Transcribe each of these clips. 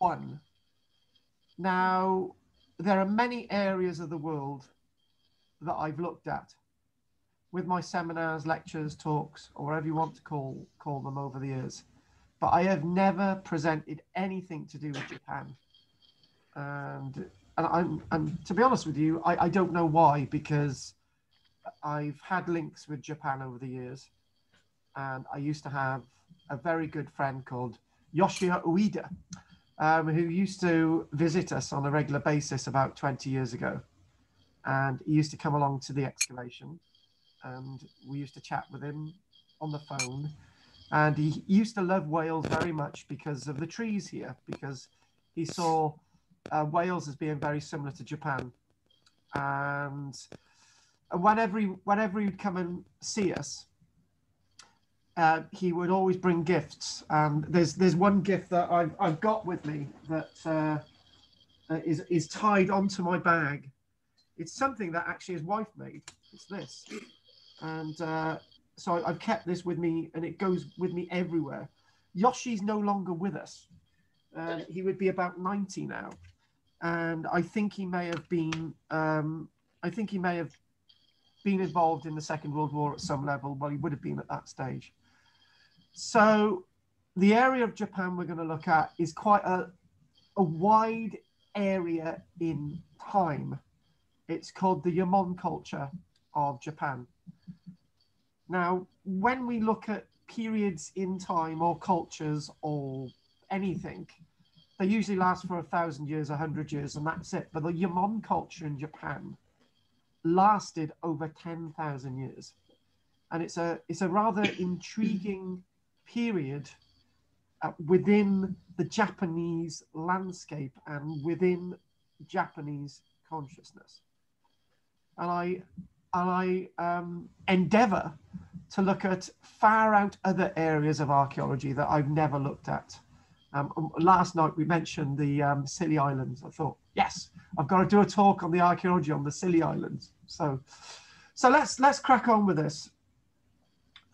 one. Now, there are many areas of the world that I've looked at with my seminars, lectures, talks, or whatever you want to call call them over the years. But I have never presented anything to do with Japan. And and I'm and to be honest with you, I, I don't know why, because I've had links with Japan over the years. And I used to have a very good friend called Yoshia Ueda, um, who used to visit us on a regular basis about 20 years ago. And he used to come along to the excavation and we used to chat with him on the phone. And he used to love Wales very much because of the trees here, because he saw uh, Wales as being very similar to Japan. And whenever he, whenever he'd come and see us, uh, he would always bring gifts. And there's there's one gift that I've, I've got with me that uh, uh is is tied onto my bag. It's something that actually his wife made. It's this and uh, so I've kept this with me, and it goes with me everywhere. Yoshi's no longer with us. Uh, he would be about 90 now, and I think he may have been. Um, I think he may have been involved in the Second World War at some level. Well, he would have been at that stage. So, the area of Japan we're going to look at is quite a, a wide area in time. It's called the Jōmon culture of Japan. Now, when we look at periods in time or cultures or anything, they usually last for a thousand years, a hundred years, and that's it. But the Jōmon culture in Japan lasted over 10,000 years. And it's a, it's a rather intriguing period uh, within the Japanese landscape and within Japanese consciousness. And I, and I um, endeavor to look at far out other areas of archaeology that I've never looked at. Um, um, last night we mentioned the um, Scilly Islands. I thought, yes, I've got to do a talk on the archaeology on the Scilly Islands. So, so let's let's crack on with this.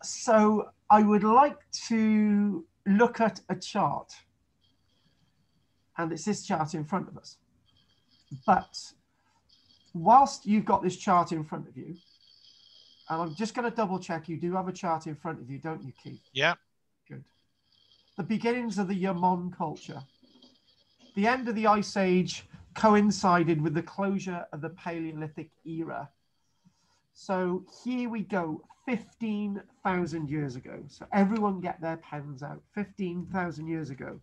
So I would like to look at a chart, and it's this chart in front of us. But whilst you've got this chart in front of you, and I'm just going to double check you do have a chart in front of you, don't you, Keith? Yeah. Good. The beginnings of the Jōmon culture. The end of the Ice Age coincided with the closure of the Paleolithic era. So here we go, 15,000 years ago. So everyone get their pens out. 15,000 years ago.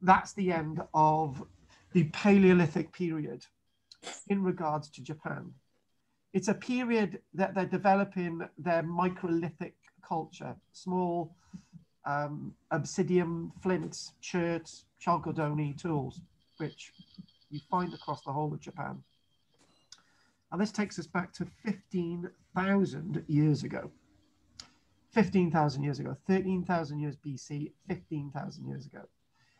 That's the end of the Paleolithic period in regards to Japan. It's a period that they're developing their microlithic culture, small um, obsidian flints, chert, chalcedony tools, which you find across the whole of Japan. And this takes us back to 15,000 years ago. 15,000 years ago, 13,000 years BC, 15,000 years ago.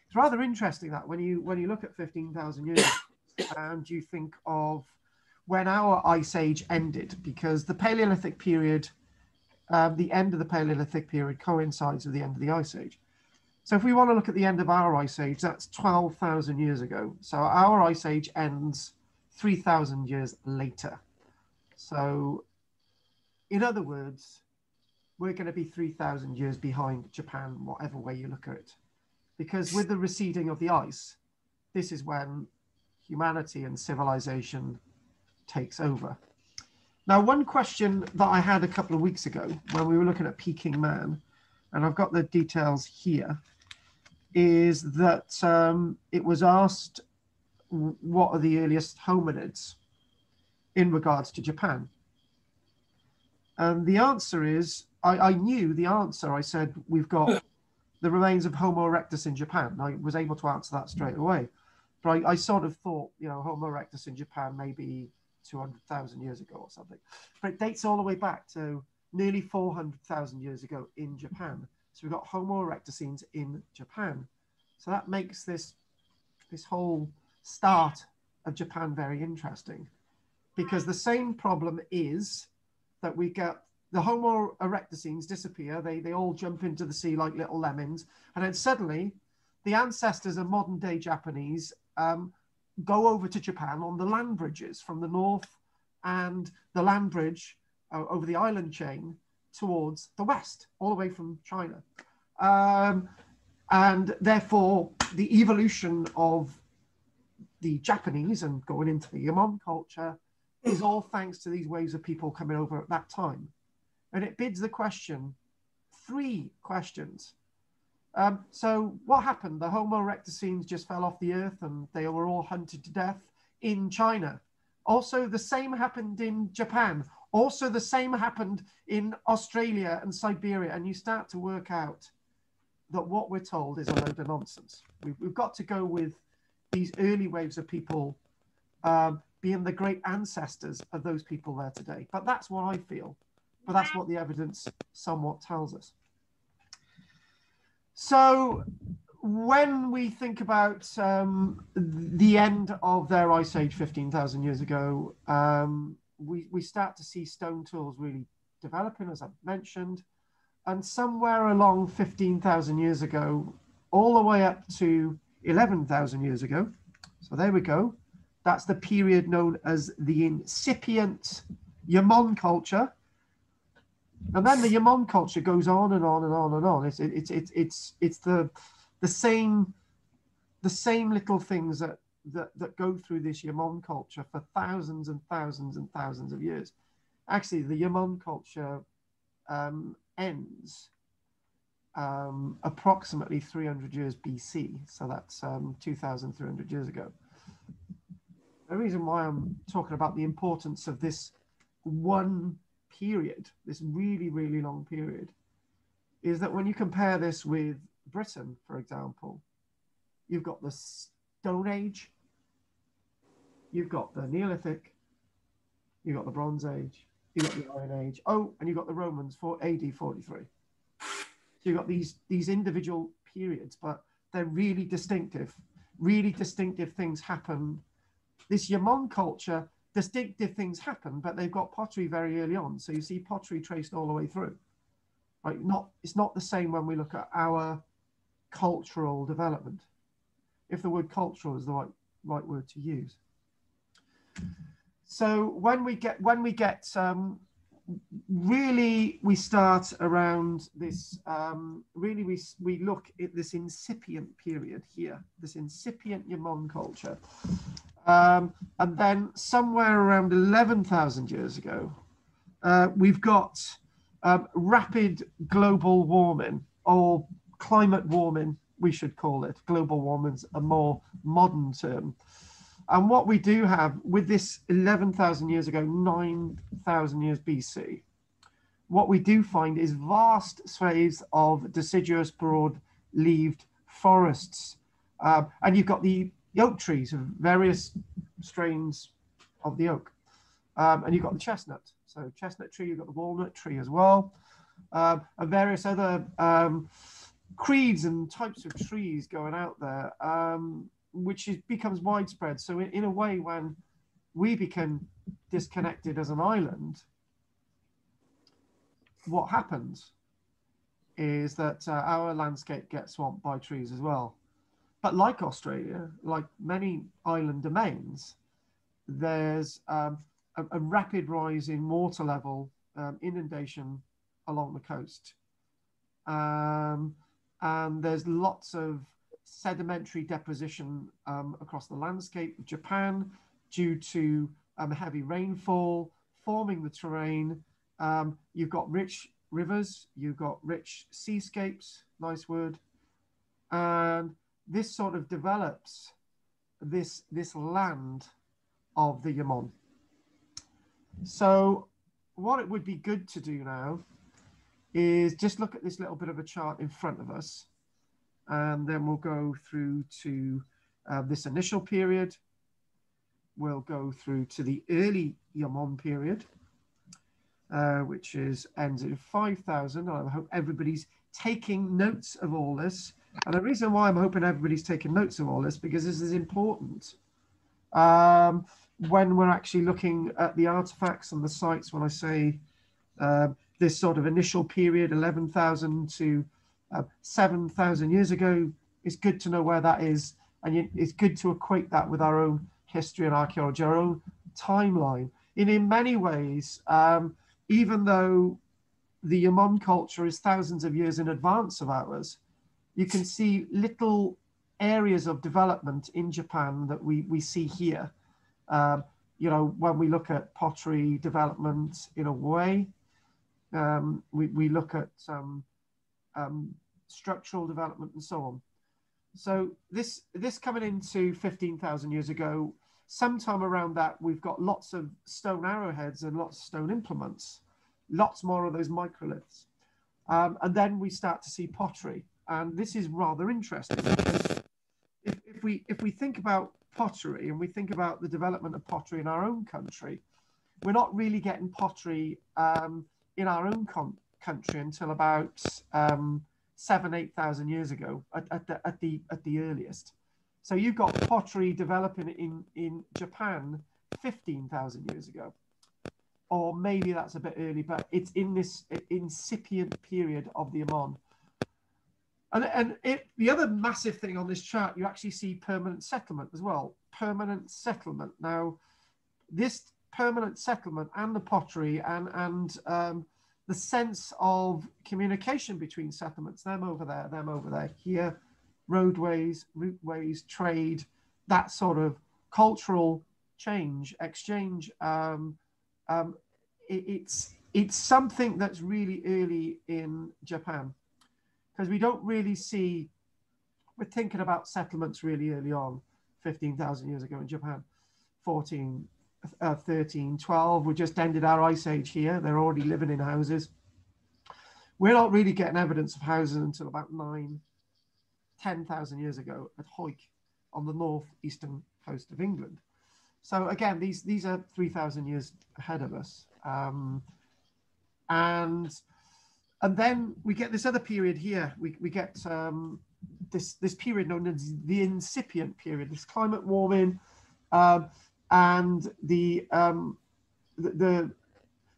It's rather interesting that when you when you look at 15,000 years and you think of when our ice age ended, because the Paleolithic period, um, the end of the Paleolithic period coincides with the end of the ice age. So if we want to look at the end of our ice age, that's 12,000 years ago. So our ice age ends 3,000 years later. So in other words, we're going to be 3,000 years behind Japan, whatever way you look at it. Because with the receding of the ice, this is when humanity and civilization takes over. Now, one question that I had a couple of weeks ago when we were looking at Peking Man, and I've got the details here, is that um, it was asked what are the earliest hominids in regards to Japan? And the answer is I, I knew the answer. I said, we've got the remains of Homo erectus in Japan. I was able to answer that straight away. But I, I sort of thought, you know, Homo erectus in Japan maybe 200,000 years ago or something. But it dates all the way back to nearly 400,000 years ago in Japan. So we've got Homo erectus in Japan. So that makes this this whole start of Japan very interesting because the same problem is that we get the Homo erectus disappear. They, they all jump into the sea like little lemmings. And then suddenly the ancestors of modern day Japanese um, go over to Japan on the land bridges from the north and the land bridge uh, over the island chain towards the west, all the way from China. Um, and therefore, the evolution of the Japanese and going into the Jōmon culture is all thanks to these waves of people coming over at that time. And it bids the question three questions. Um, so, what happened? The Homo erectus just fell off the earth and they were all hunted to death in China. Also, the same happened in Japan. Also, the same happened in Australia and Siberia. And you start to work out that what we're told is a load of nonsense. We've, we've got to go with these early waves of people um, being the great ancestors of those people there today. But that's what I feel. But that's what the evidence somewhat tells us. So when we think about um, the end of their ice age 15,000 years ago, um, we, we start to see stone tools really developing, as I've mentioned. And somewhere along 15,000 years ago, all the way up to 11,000 years ago, so there we go, that's the period known as the incipient Jōmon culture. And then the Jōmon culture goes on and on and on and on. It's it's it's it's it's the the same the same little things that that that go through this Jōmon culture for thousands and thousands and thousands of years. Actually, the Jōmon culture um, ends um, approximately 300 years BC. So that's um, 2,300 years ago. The reason why I'm talking about the importance of this one period, this really, really long period, is that when you compare this with Britain, for example, you've got the Stone Age, you've got the Neolithic, you've got the Bronze Age, you've got the Iron Age, oh, and you've got the Romans for AD 43. So you've got these, these individual periods, but they're really distinctive. Really distinctive things happen. This Jōmon culture distinctive things happen, but they've got pottery very early on. So you see pottery traced all the way through. Right? Not it's not the same when we look at our cultural development. If the word cultural is the right right word to use. So when we get when we get um, really we start around this um, really we we look at this incipient period here this incipient Jōmon culture um, and then somewhere around 11,000 years ago, uh, we've got um, rapid global warming or climate warming, we should call it. Global warming's a more modern term. And what we do have with this 11,000 years ago, 9,000 years BC, what we do find is vast swathes of deciduous broad-leaved forests. Uh, and you've got the oak trees of various strains of the oak. Um, and you've got the chestnut. So chestnut tree, you've got the walnut tree as well, um, and various other um, creeds and types of trees going out there, um, which is, becomes widespread. So in, in, a way, when we become disconnected as an island, what happens is that uh, our landscape gets swamped by trees as well. But like Australia, like many island domains, there's um, a, a, rapid rise in water level, um, inundation along the coast. Um, and there's lots of sedimentary deposition um, across the landscape of Japan due to um, heavy rainfall forming the terrain. Um, you've got rich rivers, you've got rich seascapes, nice word, and this sort of develops this this land of the Jōmon. So what it would be good to do now is just look at this little bit of a chart in front of us and then we'll go through to uh, this initial period. We'll go through to the early Jōmon period, uh, which is ends in 5,000. I hope everybody's taking notes of all this and the reason why I'm hoping everybody's taking notes of all this because this is important um, when we're actually looking at the artifacts and the sites. When I say uh, this sort of initial period, 11,000 to uh, 7,000 years ago it's good to know where that is, and you, it's good to equate that with our own history and archaeology, our own timeline. And in many ways, um, even though the Jōmon culture is thousands of years in advance of ours, you can see little areas of development in Japan that we, we see here. Um, you know, when we look at pottery development in a way, um, we, we look at um, um, structural development and so on. So this this coming into 15,000 years ago, sometime around that, we've got lots of stone arrowheads and lots of stone implements, lots more of those microliths. Um, and then we start to see pottery. And this is rather interesting because if, if, we, if we think about pottery and we think about the development of pottery in our own country, we're not really getting pottery um, in our own country until about um, seven, 8,000 years ago at, at, the, at, the, at the earliest. So you've got pottery developing in, in Japan 15,000 years ago. Or maybe that's a bit early, but it's in this incipient period of the Jōmon. And, and it, the other massive thing on this chart, you actually see permanent settlement as well. Permanent settlement. Now, this permanent settlement and the pottery and, and um, the sense of communication between settlements, them over there, them over there, here, roadways, routeways, trade, that sort of cultural change, exchange. Um, um, it, it's it's something that's really early in Japan because we don't really see. We're thinking about settlements really early on, fifteen thousand years ago in Japan, 14, uh, 13, 12. We just ended our ice age here. They're already living in houses. We're not really getting evidence of houses until about nine, 10,000 years ago at Howick on the northeastern coast of England. So again, these, these are 3,000 years ahead of us. Um, and, and then we get this other period here. We, we get um, this, this period known as the incipient period, this climate warming um, and the, um, the, the,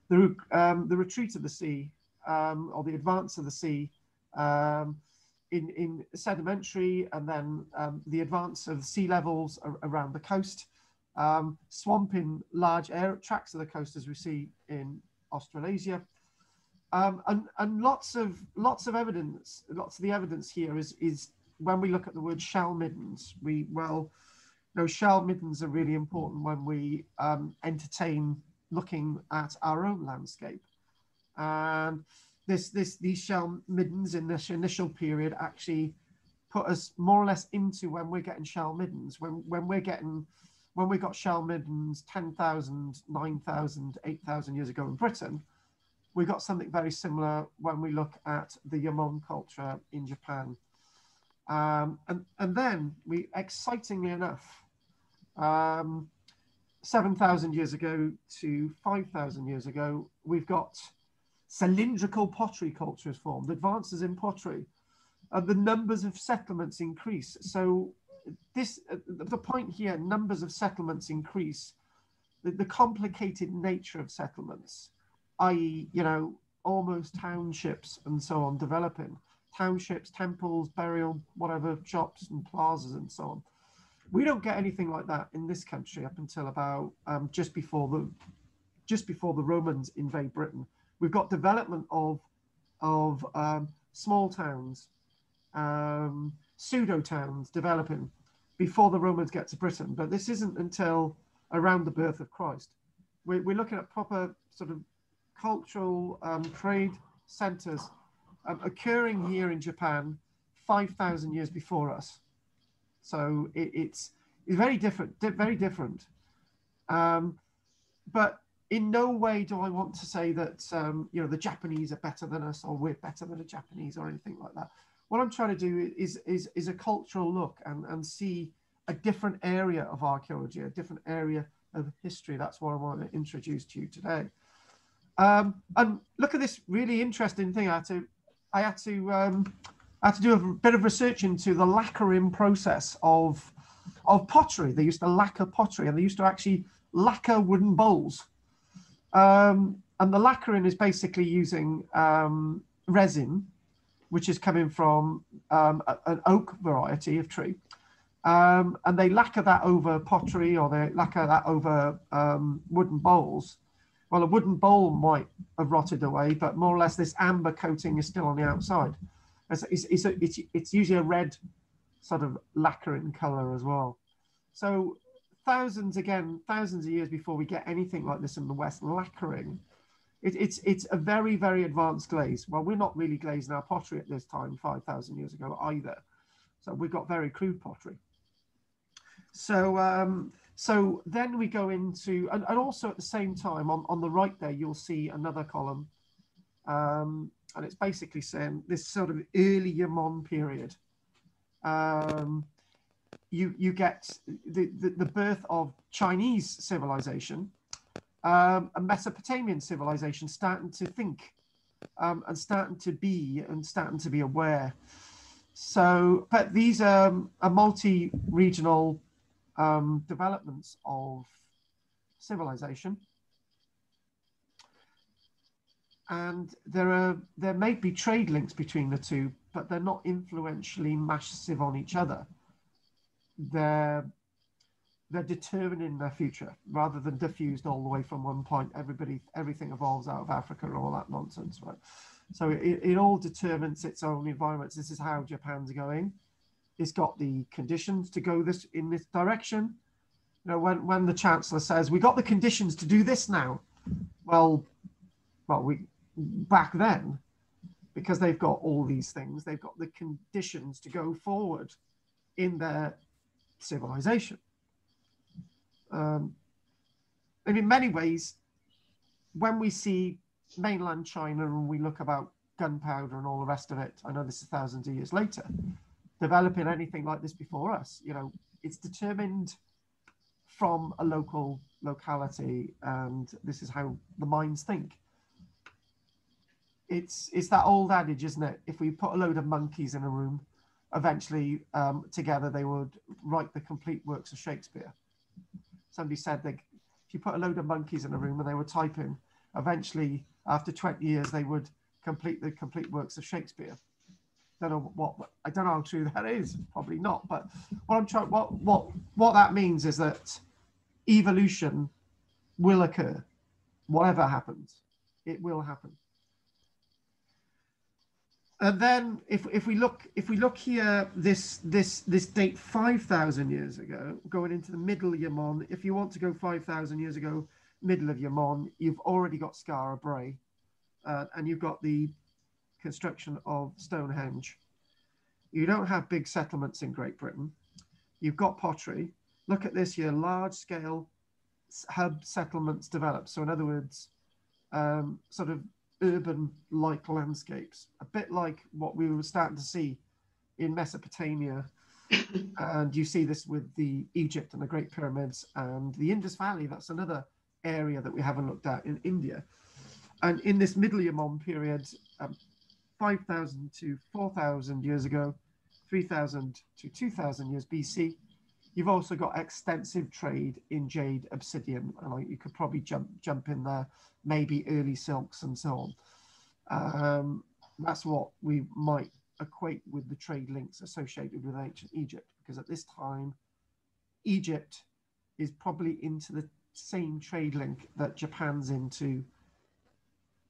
the, um, the retreat of the sea um, or the advance of the sea um, in, in sedimentary and then um, the advance of sea levels around the coast, swamping large air tracts of the coast as we see in Australasia. And, and lots of lots of evidence, lots of the evidence here is is when we look at the word shell middens, we well, know, shell middens are really important when we um, entertain looking at our own landscape. And this this these shell middens in this initial period actually put us more or less into when we're getting shell middens when when we're getting when we got shell middens 10,000 9,000 8,000 years ago in Britain we got something very similar when we look at the Jōmon culture in Japan um, and and then we excitingly enough um, 7,000 years ago to 5,000 years ago we've got cylindrical pottery cultures formed, advances in pottery, and the numbers of settlements increase. So this, uh, the point here, numbers of settlements increase, the, the complicated nature of settlements, i.e., you know, almost townships and so on developing, townships, temples, burial, whatever, shops and plazas and so on. We don't get anything like that in this country up until about um, just before the just before the Romans invade Britain we've got development of of um, small towns, um, pseudo towns developing before the Romans get to Britain. But this isn't until around the birth of Christ. We're, we're looking at proper sort of cultural um, trade centers um, occurring here in Japan 5,000 years before us. So it, it's, it's very different, di very different. Um, but in no way do I want to say that um, you know the Japanese are better than us or we're better than the Japanese or anything like that. What I'm trying to do is is is a cultural look and and see a different area of archaeology, a different area of history. That's what I want to introduce to you today. Um, and look at this really interesting thing. I had to I had to um, I had to do a bit of research into the lacquering process of of pottery. They used to lacquer pottery, and they used to actually lacquer wooden bowls um, and the lacquering is basically using um, resin, which is coming from um, a, an oak variety of tree. Um, and they lacquer that over pottery or they lacquer that over um, wooden bowls. Well, a wooden bowl might have rotted away, but more or less this amber coating is still on the outside. It's, it's, a, it's, it's usually a red sort of lacquering color as well. So thousands again, thousands of years before we get anything like this in the West, lacquering. It, it's it's a very very advanced glaze. Well, we're not really glazing our pottery at this time, five thousand years ago either. So we've got very crude pottery. So um, so then we go into and, and also at the same time on on the right there you'll see another column, um, and it's basically saying this sort of early Jōmon period. Um, you you get the, the, the birth of Chinese civilization, um, a Mesopotamian civilization starting to think um, and starting to be and starting to be aware. So, but these are, are multi-regional um, developments of civilization. And there are there may be trade links between the two, but they're not influentially massive on each other they're they're determining their future rather than diffused all the way from one point. Everybody, everything evolves out of Africa and all that nonsense, right? So it, it all determines its own environments. This is how Japan's going. It's got the conditions to go this in this direction. You know, when when the chancellor says we got the conditions to do this now, well, well, we back then, because they've got all these things, they've got the conditions to go forward in their civilization. Um, and in many ways, when we see mainland China and we look about gunpowder and all the rest of it, I know this is thousands of years later, developing anything like this before us, you know, it's determined from a local locality, and this is how the minds think. It's it's that old adage, isn't it? If we put a load of monkeys in a room, eventually um, together they would write the complete works of Shakespeare. Somebody said that if you put a load of monkeys in a room and they were typing, eventually after 20 years they would complete the complete works of Shakespeare. Don't know what I don't know how true that is. Probably not. But what I'm trying what what what that means is that evolution will occur, whatever happens, it will happen and then if, if we look if we look here this this this date 5000 years ago going into the middle of Jōmon if you want to go 5000 years ago middle of Jōmon you've already got Skara Brae uh, and you've got the construction of Stonehenge. You don't have big settlements in Great Britain. You've got pottery. Look at this here large scale hub settlements developed. So in other words um, sort of urban like landscapes, a bit like what we were starting to see in Mesopotamia. and you see this with the Egypt and the Great Pyramids and the Indus Valley. That's another area that we haven't looked at in India. And in this Middle Jōmon period, um, 5,000 to 4,000 years ago, 3,000 to 2,000 years BC, you've also got extensive trade in jade, obsidian, and you could probably jump jump in there maybe early silks and so on. Um, that's what we might equate with the trade links associated with ancient Egypt, because at this time, Egypt is probably into the same trade link that Japan's into.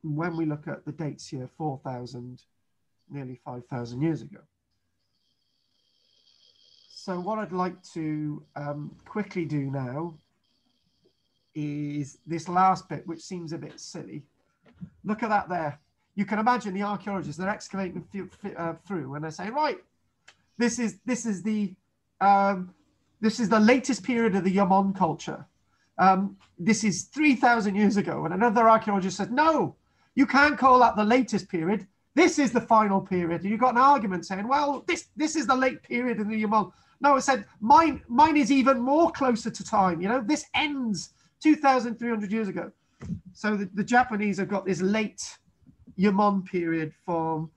When we look at the dates here, 4,000, nearly 5,000 years ago. So what I'd like to um, quickly do now is this last bit, which seems a bit silly. Look at that there. You can imagine the archaeologists, they're excavating uh, through and they're saying, right, this is, this is the, um, this is the latest period of the Jōmon culture. Um, this is 3,000 years ago. And another archaeologist said, no, you can't call that the latest period. This is the final period. And you've got an argument saying, well, this, this is the late period in the Jōmon. No, it said mine, mine is even more closer to time. You know, this ends 2,300 years ago. So the, the, Japanese have got this late Jōmon period from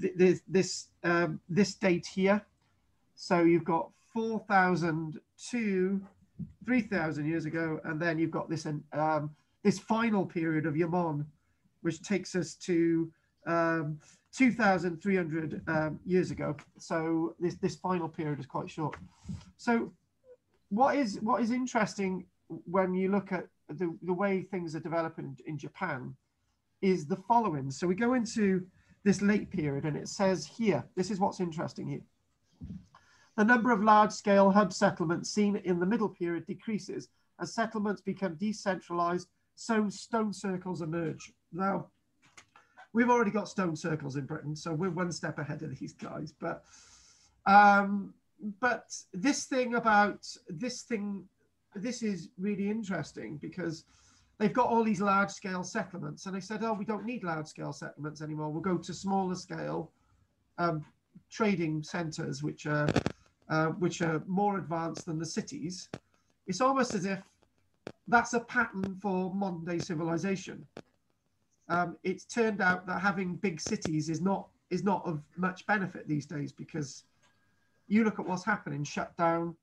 th this this, um, this date here. So you've got 4,000 to 3,000 years ago, and then you've got this um, this final period of Jōmon, which takes us to um, 2,300 um, years ago. So this, this final period is quite short. So what is what is interesting when you look at the, the way things are developing in Japan is the following. So we go into this late period and it says here, this is what's interesting here. The number of large scale hub settlements seen in the middle period decreases as settlements become decentralized, so stone circles emerge. Now, we've already got stone circles in Britain, so we're one step ahead of these guys. But um, but this thing about this thing, this is really interesting because they've got all these large scale settlements, and they said, oh, we don't need large scale settlements anymore. We'll go to smaller scale um, trading centres, which are uh, which are more advanced than the cities. It's almost as if that's a pattern for modern day civilization um, it's turned out that having big cities is not is not of much benefit these days because you look at what's happening shut down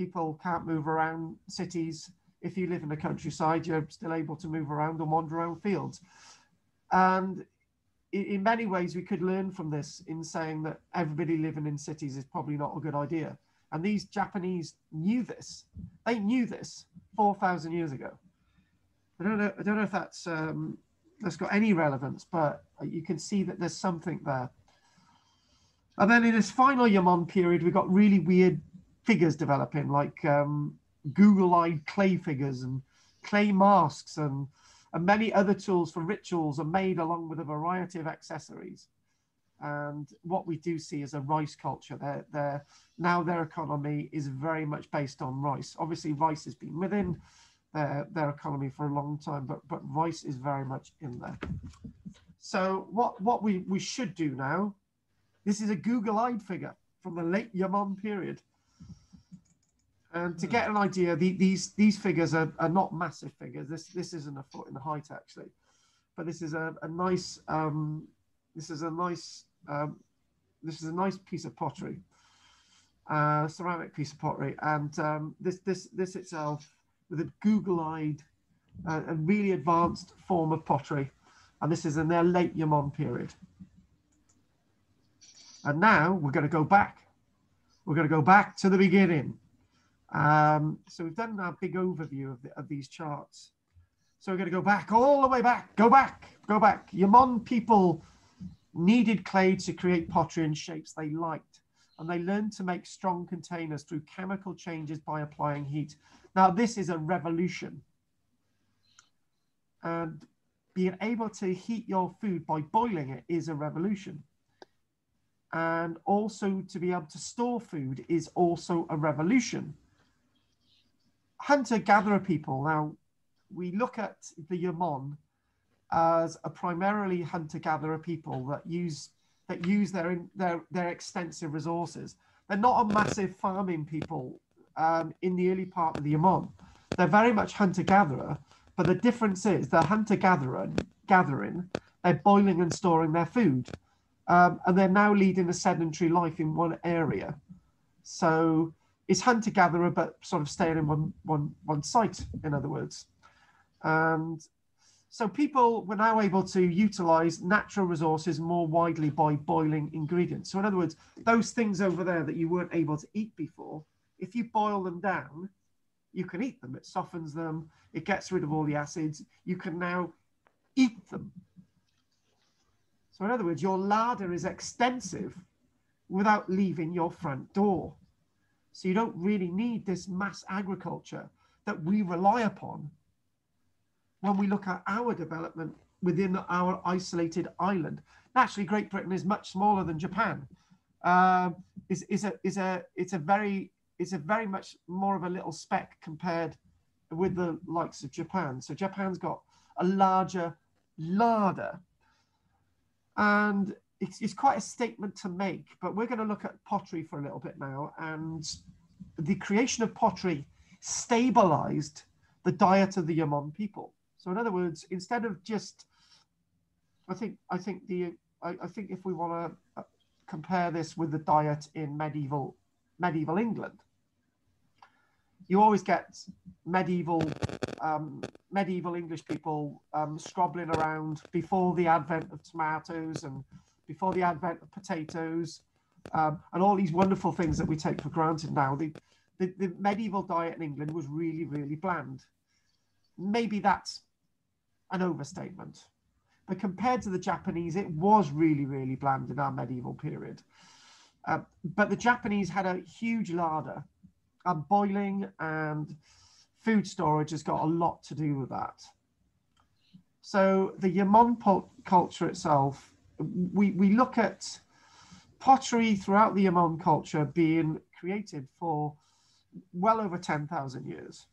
people can't move around cities. If you live in the countryside you're still able to move around and wander around fields. And in many ways we could learn from this in saying that everybody living in cities is probably not a good idea. And these japanese knew this. They knew this 4000 years ago. I don't know i don't know if that's um, that's got any relevance, but you can see that there's something there. And then in this final Jōmon period, we got really weird figures developing, like um, Google-eyed clay figures and clay masks and, and many other tools for rituals are made along with a variety of accessories. And what we do see is a rice culture. They're, they're, now their economy is very much based on rice. Obviously, rice has been within their, their economy for a long time, but, but rice is very much in there. So what, what we, we should do now, this is a Google-eyed figure from the late Jōmon period. And to get an idea, the, these these figures are, are not massive figures. This this isn't a foot in height actually, but this is a, a nice um, this is a nice um, this is a nice piece of pottery, uh, ceramic piece of pottery, and um, this this this itself with a Google-eyed uh, and really advanced form of pottery. And this is in their late Jōmon period. And now we're going to go back. We're going to go back to the beginning. Um, so we've done our big overview of, the, of these charts. So we're going to go back all the way back. Go back. Go back. Jōmon people needed clay to create pottery in shapes they liked. And they learned to make strong containers through chemical changes by applying heat. Now, this is a revolution. And being able to heat your food by boiling it is a revolution. And also to be able to store food is also a revolution. Hunter gatherer people, now we look at the Jōmon as a primarily hunter gatherer people that use that use their their their extensive resources. They're not a massive farming people um, in the early part of the Jōmon. They're very much hunter gatherer, but the difference is they're hunter gatherer gathering, they're boiling and storing their food, um, and they're now leading a sedentary life in one area. So it's hunter gatherer, but sort of staying in one one one site. In other words, and so people were now able to utilize natural resources more widely by boiling ingredients. So in other words, those things over there that you weren't able to eat before, if you boil them down, you can eat them. It softens them, it gets rid of all the acids. You can now eat them. So, in other words, your larder is extensive without leaving your front door. So, you don't really need this mass agriculture that we rely upon when we look at our development within our isolated island. Naturally, Great Britain is much smaller than Japan. Uh, is, is, a, is a, it's a very is a very much more of a little speck compared with the likes of Japan. So Japan's got a larger larder. And it's, it's quite a statement to make, but we're going to look at pottery for a little bit now. And the creation of pottery stabilized the diet of the Jōmon people. So in other words, instead of just, I think, I think the, I, I think if we want to uh, compare this with the diet in medieval medieval England, you always get medieval um, medieval English people um, around before the advent of tomatoes and before the advent of potatoes um, and all these wonderful things that we take for granted now. The, the, the medieval diet in England was really, really bland. Maybe that's an overstatement. But compared to the Japanese, it was really, really bland in our medieval period. Uh, but the Japanese had a huge larder, and boiling and food storage has got a lot to do with that. So the Jōmon culture itself, we, we look at pottery throughout the Jōmon culture being created for well over 10,000 years,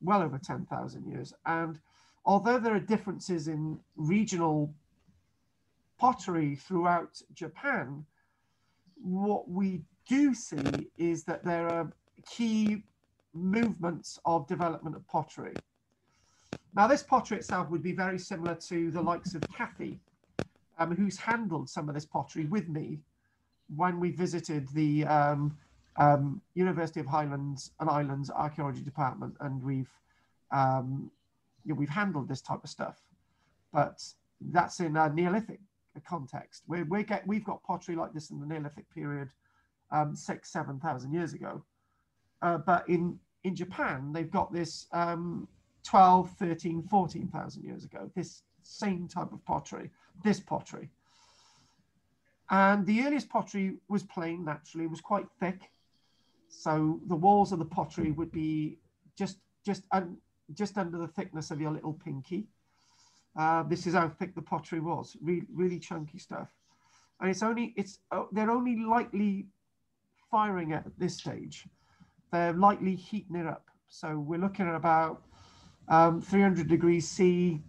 well over 10,000 years. And although there are differences in regional pottery throughout Japan, what we do see is that there are key movements of development of pottery. Now, this pottery itself would be very similar to the likes of Kathy, um, who's handled some of this pottery with me when we visited the um, um, University of Highlands and Islands Archaeology Department, and we've um, you know, we've handled this type of stuff, but that's in a Neolithic context. We're, we get we've got pottery like this in the Neolithic period, um, six seven thousand years ago, uh, but in in Japan they've got this um, 12, 13, 14,000 years ago. This same type of pottery, this pottery. And the earliest pottery was plain naturally, it was quite thick. So the walls of the pottery would be just just un, just under the thickness of your little pinky. Uh, this is how thick the pottery was, really, really chunky stuff. And it's only it's uh, they're only lightly firing at this stage. They're lightly heating it up. So we're looking at about um, 300 degrees C,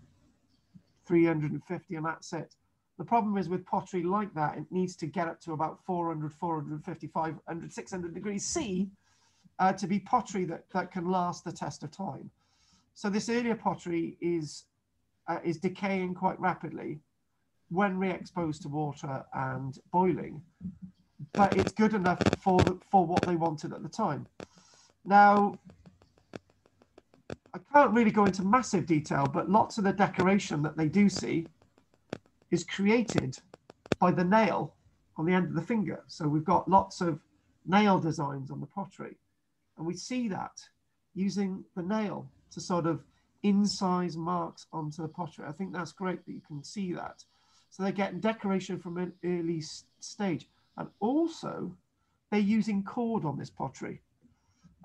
350, and that's it. The problem is with pottery like that, it needs to get up to about 400, 450, 500, 600 degrees C uh, to be pottery that, that can last the test of time. So this earlier pottery is, uh, is decaying quite rapidly when re-exposed to water and boiling, but it's good enough for, the, for what they wanted at the time. Now, I can't really go into massive detail, but lots of the decoration that they do see is created by the nail on the end of the finger. So we've got lots of nail designs on the pottery. And we see that using the nail to sort of incise marks onto the pottery. I think that's great that you can see that. So they're getting decoration from an early stage. And also, they're using cord on this pottery.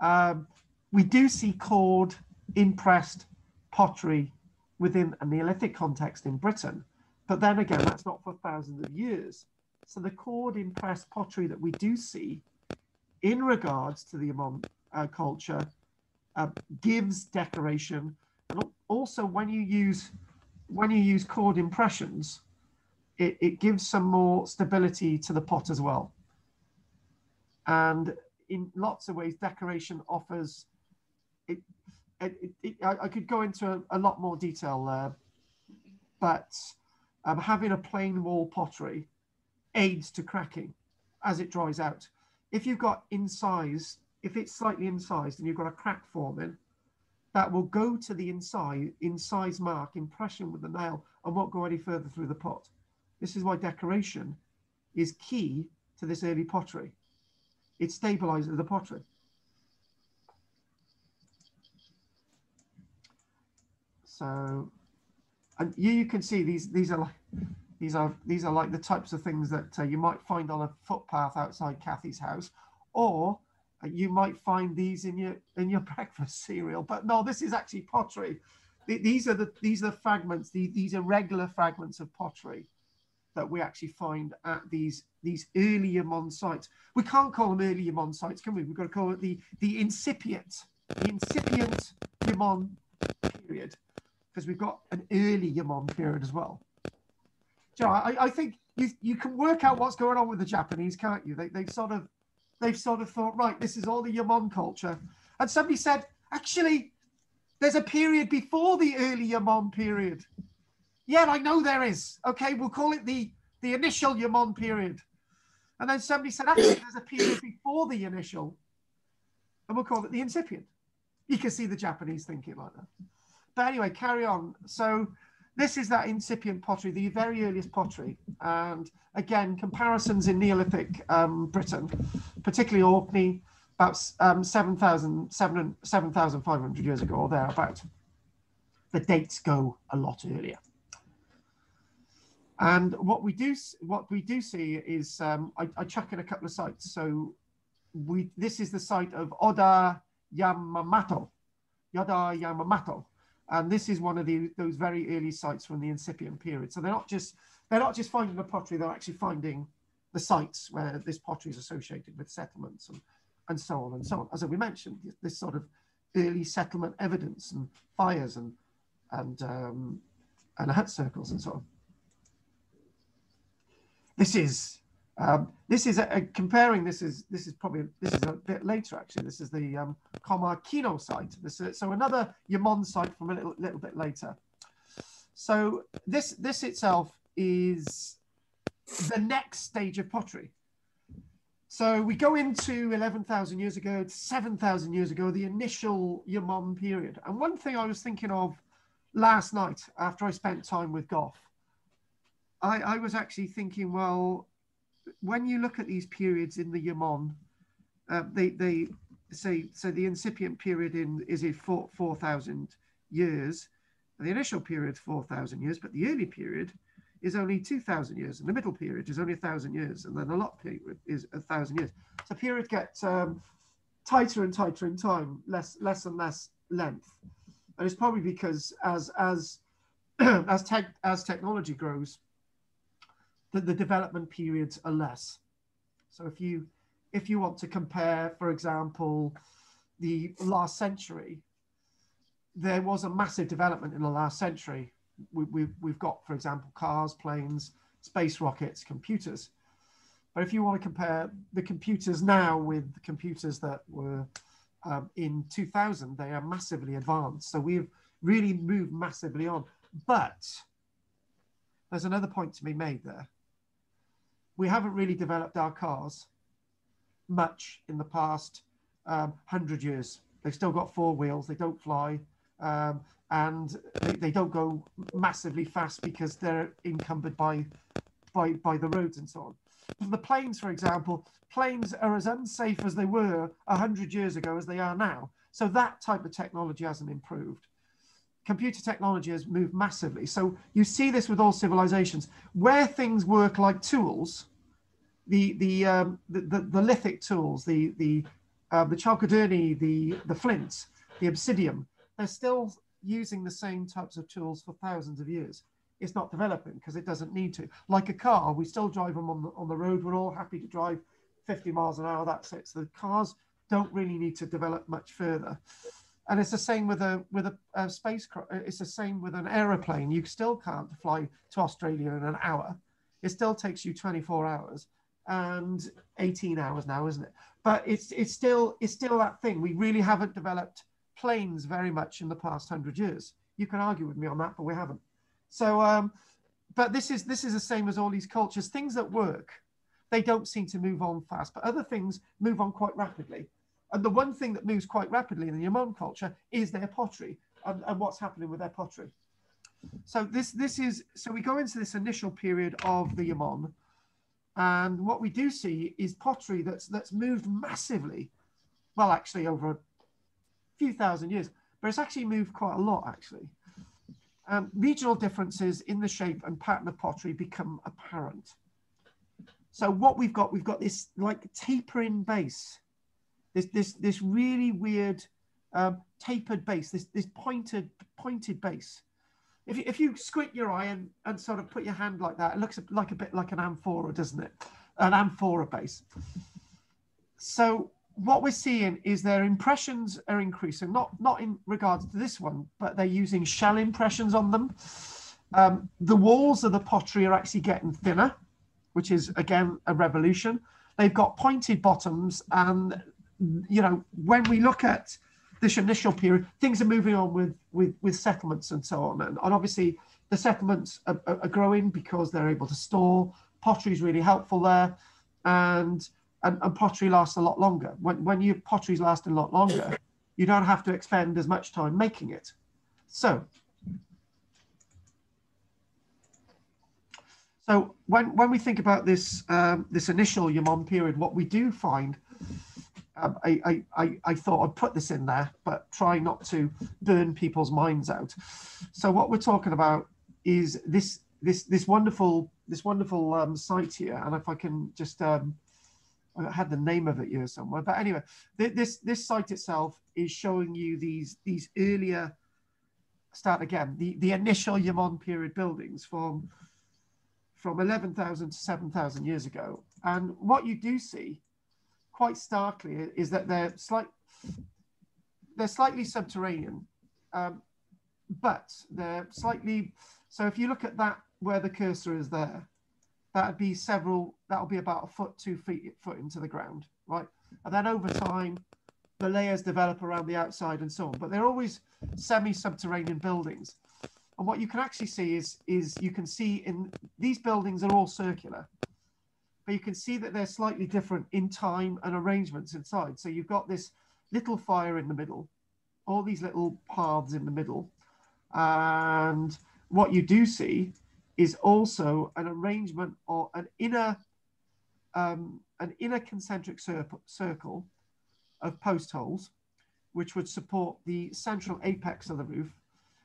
Um, we do see cord impressed pottery within a Neolithic context in Britain, but then again, that's not for thousands of years. So the cord impressed pottery that we do see in regards to the Jōmon uh, culture uh, gives decoration. And also when you use when you use cord impressions, it, it gives some more stability to the pot as well. And in lots of ways, decoration offers it. it, it I, I, could go into a, a lot more detail there, but um, having a plain wall pottery aids to cracking as it dries out. If you've got incised, if it's slightly incised and you've got a crack forming, that will go to the inside, incise mark, impression with the nail, and won't go any further through the pot. This is why decoration is key to this early pottery. It stabilizes the pottery. So and you, you can see these these are like these are these are like the types of things that uh, you might find on a footpath outside Kathy's house, or uh, you might find these in your in your breakfast cereal. But no, this is actually pottery. These are the these are the fragments. These these are regular fragments of pottery that we actually find at these these early Jōmon sites. We can't call them early Jōmon sites, can we? We've got to call it the the incipient the incipient Jōmon period because we've got an early Jōmon period as well. Joe, I, I think you you can work out what's going on with the Japanese, can't you? They, they've sort of they've sort of thought, right, this is all the Jōmon culture. And somebody said, actually, there's a period before the early Jōmon period. Yeah, I know there is. Okay, we'll call it the, the initial Jōmon period. And then somebody said, actually, there's a period before the initial, and we'll call it the incipient. you can see the Japanese thinking like that. But anyway, carry on. So this is that incipient pottery, the very earliest pottery. And again, comparisons in Neolithic um, Britain, particularly Orkney, about um, 7,500 7, years ago or thereabout. The dates go a lot earlier. And what we do, what we do see is, um, I, I chuck in a couple of sites. So we, this is the site of Oda Yamamoto, Yoda Yamamoto, and this is one of the, those very early sites from the incipient period. So they're not just they're not just finding the pottery; they're actually finding the sites where this pottery is associated with settlements and and so on and so on. As we mentioned, this sort of early settlement evidence and fires and and um, and hut circles and so on. This is um, this is a, a, comparing. This is this is probably this is a bit later actually. This is the um, Kino site. This is, so another Jōmon site from a little little bit later. So this this itself is the next stage of pottery. So we go into 11,000 years ago, 7,000 years ago, the initial Jōmon period. And one thing I was thinking of last night after I spent time with Gough I, I was actually thinking, well, when you look at these periods in the Jōmon, uh, they they say so the incipient period in is it four four thousand years, the initial period four thousand years, but the early period is only two thousand years, and the middle period is only a thousand years, and then the lot period is a thousand years. So period gets um, tighter and tighter in time, less less and less length, and it's probably because as as as tech as technology grows that the development periods are less. So if you if you want to compare, for example, the last century, there was a massive development in the last century. We, we've, we've got, for example, cars, planes, space rockets, computers. But if you want to compare the computers now with the computers that were um, in 2000, they are massively advanced. So we've really moved massively on. But there's another point to be made there we haven't really developed our cars much in the past um, 100 years. They've still got four wheels, they don't fly, um, and they, they, don't go massively fast because they're encumbered by, by, by the roads and so on. The planes, for example, planes are as unsafe as they were 100 years ago as they are now. So that type of technology hasn't improved computer technology has moved massively. So you see this with all civilizations. Where things work like tools, the the um, the, the, the, lithic tools, the the uh, the chalcedony, the the flints, the obsidian, they're still using the same types of tools for thousands of years. It's not developing because it doesn't need to. Like a car, we still drive them on the on the road. We're all happy to drive 50 miles an hour. That's it. So the cars don't really need to develop much further. And it's the same with a with a, a spacecraft. It's the same with an aeroplane. You still can't fly to Australia in an hour. It still takes you 24 hours and 18 hours now, isn't it? But it's it's still it's still that thing. We really haven't developed planes very much in the past hundred years. You can argue with me on that, but we haven't. So, um, but this is this is the same as all these cultures. Things that work, they don't seem to move on fast, but other things move on quite rapidly. And the one thing that moves quite rapidly in the Jōmon culture is their pottery and, and what's happening with their pottery. So this this is so we go into this initial period of the Jōmon, and what we do see is pottery that's that's moved massively. Well, actually, over a few thousand years, but it's actually moved quite a lot, actually. Um, regional differences in the shape and pattern of pottery become apparent. So what we've got, we've got this like tapering base, this this this really weird um, tapered base, this this pointed pointed base if you, if you squint your eye and, and sort of put your hand like that, it looks like a bit like an amphora, doesn't it? An amphora base. So what we're seeing is their impressions are increasing, not not in regards to this one, but they're using shell impressions on them. Um, the walls of the pottery are actually getting thinner, which is again a revolution. They've got pointed bottoms, and you know when we look at this initial period, things are moving on with with, with settlements and so on. And, and obviously, the settlements are, are, growing because they're able to store. Pottery is really helpful there, and, and and pottery lasts a lot longer. When when your pottery's lasting a lot longer, you don't have to expend as much time making it. So, so when, when we think about this, um, this initial Jōmon period, what we do find, um, I, I, I thought I'd put this in there, but try not to burn people's minds out. So what we're talking about is this, this, this wonderful, this wonderful um, site here. And if I can just, um, I had the name of it here somewhere, but anyway, th this this site itself is showing you these these earlier start again the the initial Jōmon period buildings from from 11,000 to 7,000 years ago, and what you do see quite starkly is that they're slight they're slightly subterranean, um, but they're slightly so if you look at that where the cursor is there, that'd be several, that'll be about a foot, two feet, foot into the ground, right? And then over time, the layers develop around the outside and so on, but they're always semi-subterranean buildings. And what you can actually see is, is you can see in these buildings are all circular, but you can see that they're slightly different in time and arrangements inside. So you've got this little fire in the middle, all these little paths in the middle. And what you do see is also an arrangement or an inner um, an inner concentric circle of post holes, which would support the central apex of the roof.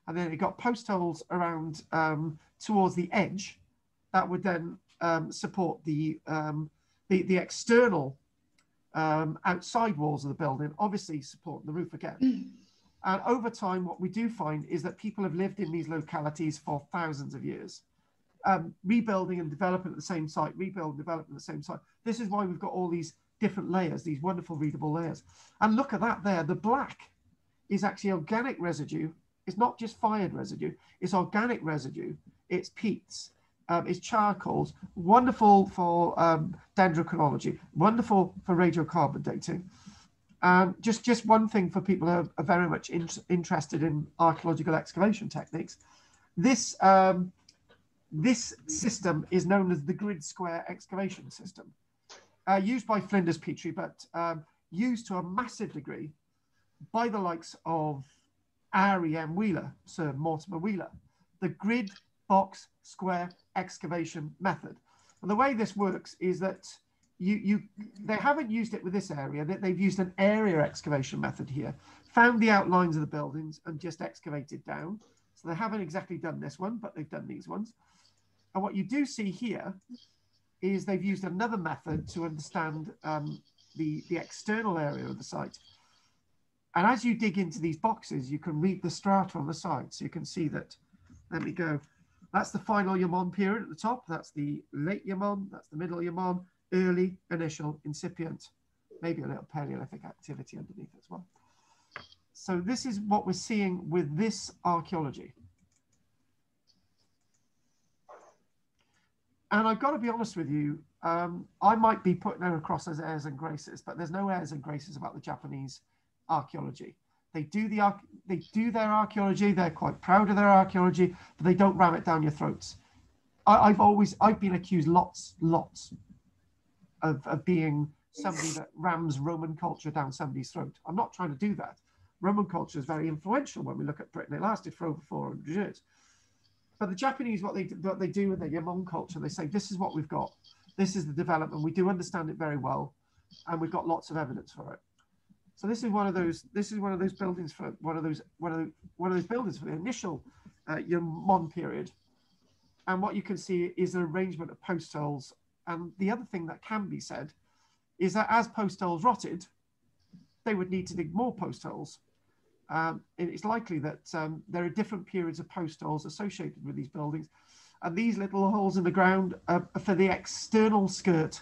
And then it got post holes around um, towards the edge that would then um, support the, um, the, the external um, outside walls of the building, obviously support the roof again. Mm. And over time, what we do find is that people have lived in these localities for thousands of years um, rebuilding and developing at the same site, rebuild and develop at the same site. This is why we've got all these different layers, these wonderful readable layers. And look at that there. The black is actually organic residue. It's not just fired residue. It's organic residue. It's peats. Um, it's charcoals. Wonderful for um, dendrochronology. Wonderful for radiocarbon dating. And just, just one thing for people who are, are very much in, interested in archaeological excavation techniques. This um, this system is known as the grid square excavation system, uh, used by Flinders Petrie, but um, used to a massive degree by the likes of R.E.M. Wheeler, Sir Mortimer Wheeler, the grid box square excavation method. And the way this works is that you, you they haven't used it with this area, that they've used an area excavation method here, found the outlines of the buildings and just excavated down. So they haven't exactly done this one, but they've done these ones. And what you do see here is they've used another method to understand um, the, the external area of the site. And as you dig into these boxes, you can read the strata on the side. So you can see that, let me go. That's the final Jōmon period at the top. That's the late Jōmon. That's the middle Jōmon, early, initial, incipient, maybe a little Paleolithic activity underneath as well. So this is what we're seeing with this archaeology. and I've got to be honest with you, um, I might be putting them across as airs and graces, but there's no airs and graces about the Japanese archaeology. They do the they do their archaeology. They're quite proud of their archaeology, but they don't ram it down your throats. I, have always I've been accused lots, lots of, of being somebody that rams Roman culture down somebody's throat. I'm not trying to do that. Roman culture is very influential when we look at Britain. It lasted for over 400 years. But the Japanese, what they what they do with their Jōmon culture, they say this is what we've got. This is the development. We do understand it very well, and we've got lots of evidence for it. So this is one of those. This is one of those buildings for one of those one of the, one of those buildings for the initial uh, Jōmon period. And what you can see is an arrangement of post holes. And the other thing that can be said is that as post holes rotted, they would need to dig more post holes um, it's likely that um, there are different periods of post holes associated with these buildings. And these little holes in the ground are for the external skirt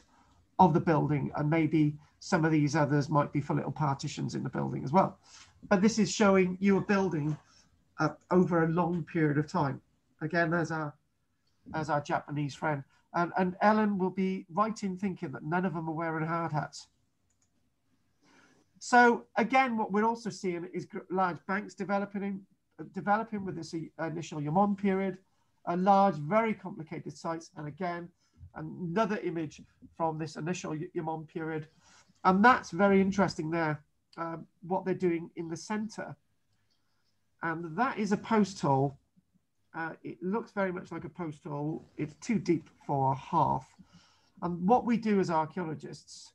of the building. And maybe some of these others might be for little partitions in the building as well. But this is showing you a building uh, over a long period of time. Again, as our, as our Japanese friend. And, and Ellen will be right in thinking that none of them are wearing hard hats. So again, what we're also seeing is large banks developing, developing with this initial Jōmon period, a large, very complicated sites. And again, another image from this initial Jōmon period. And that's very interesting there. uh, what they're doing in the center. And that is a post hole. Uh, it looks very much like a post hole. It's too deep for a half. And what we do as archaeologists,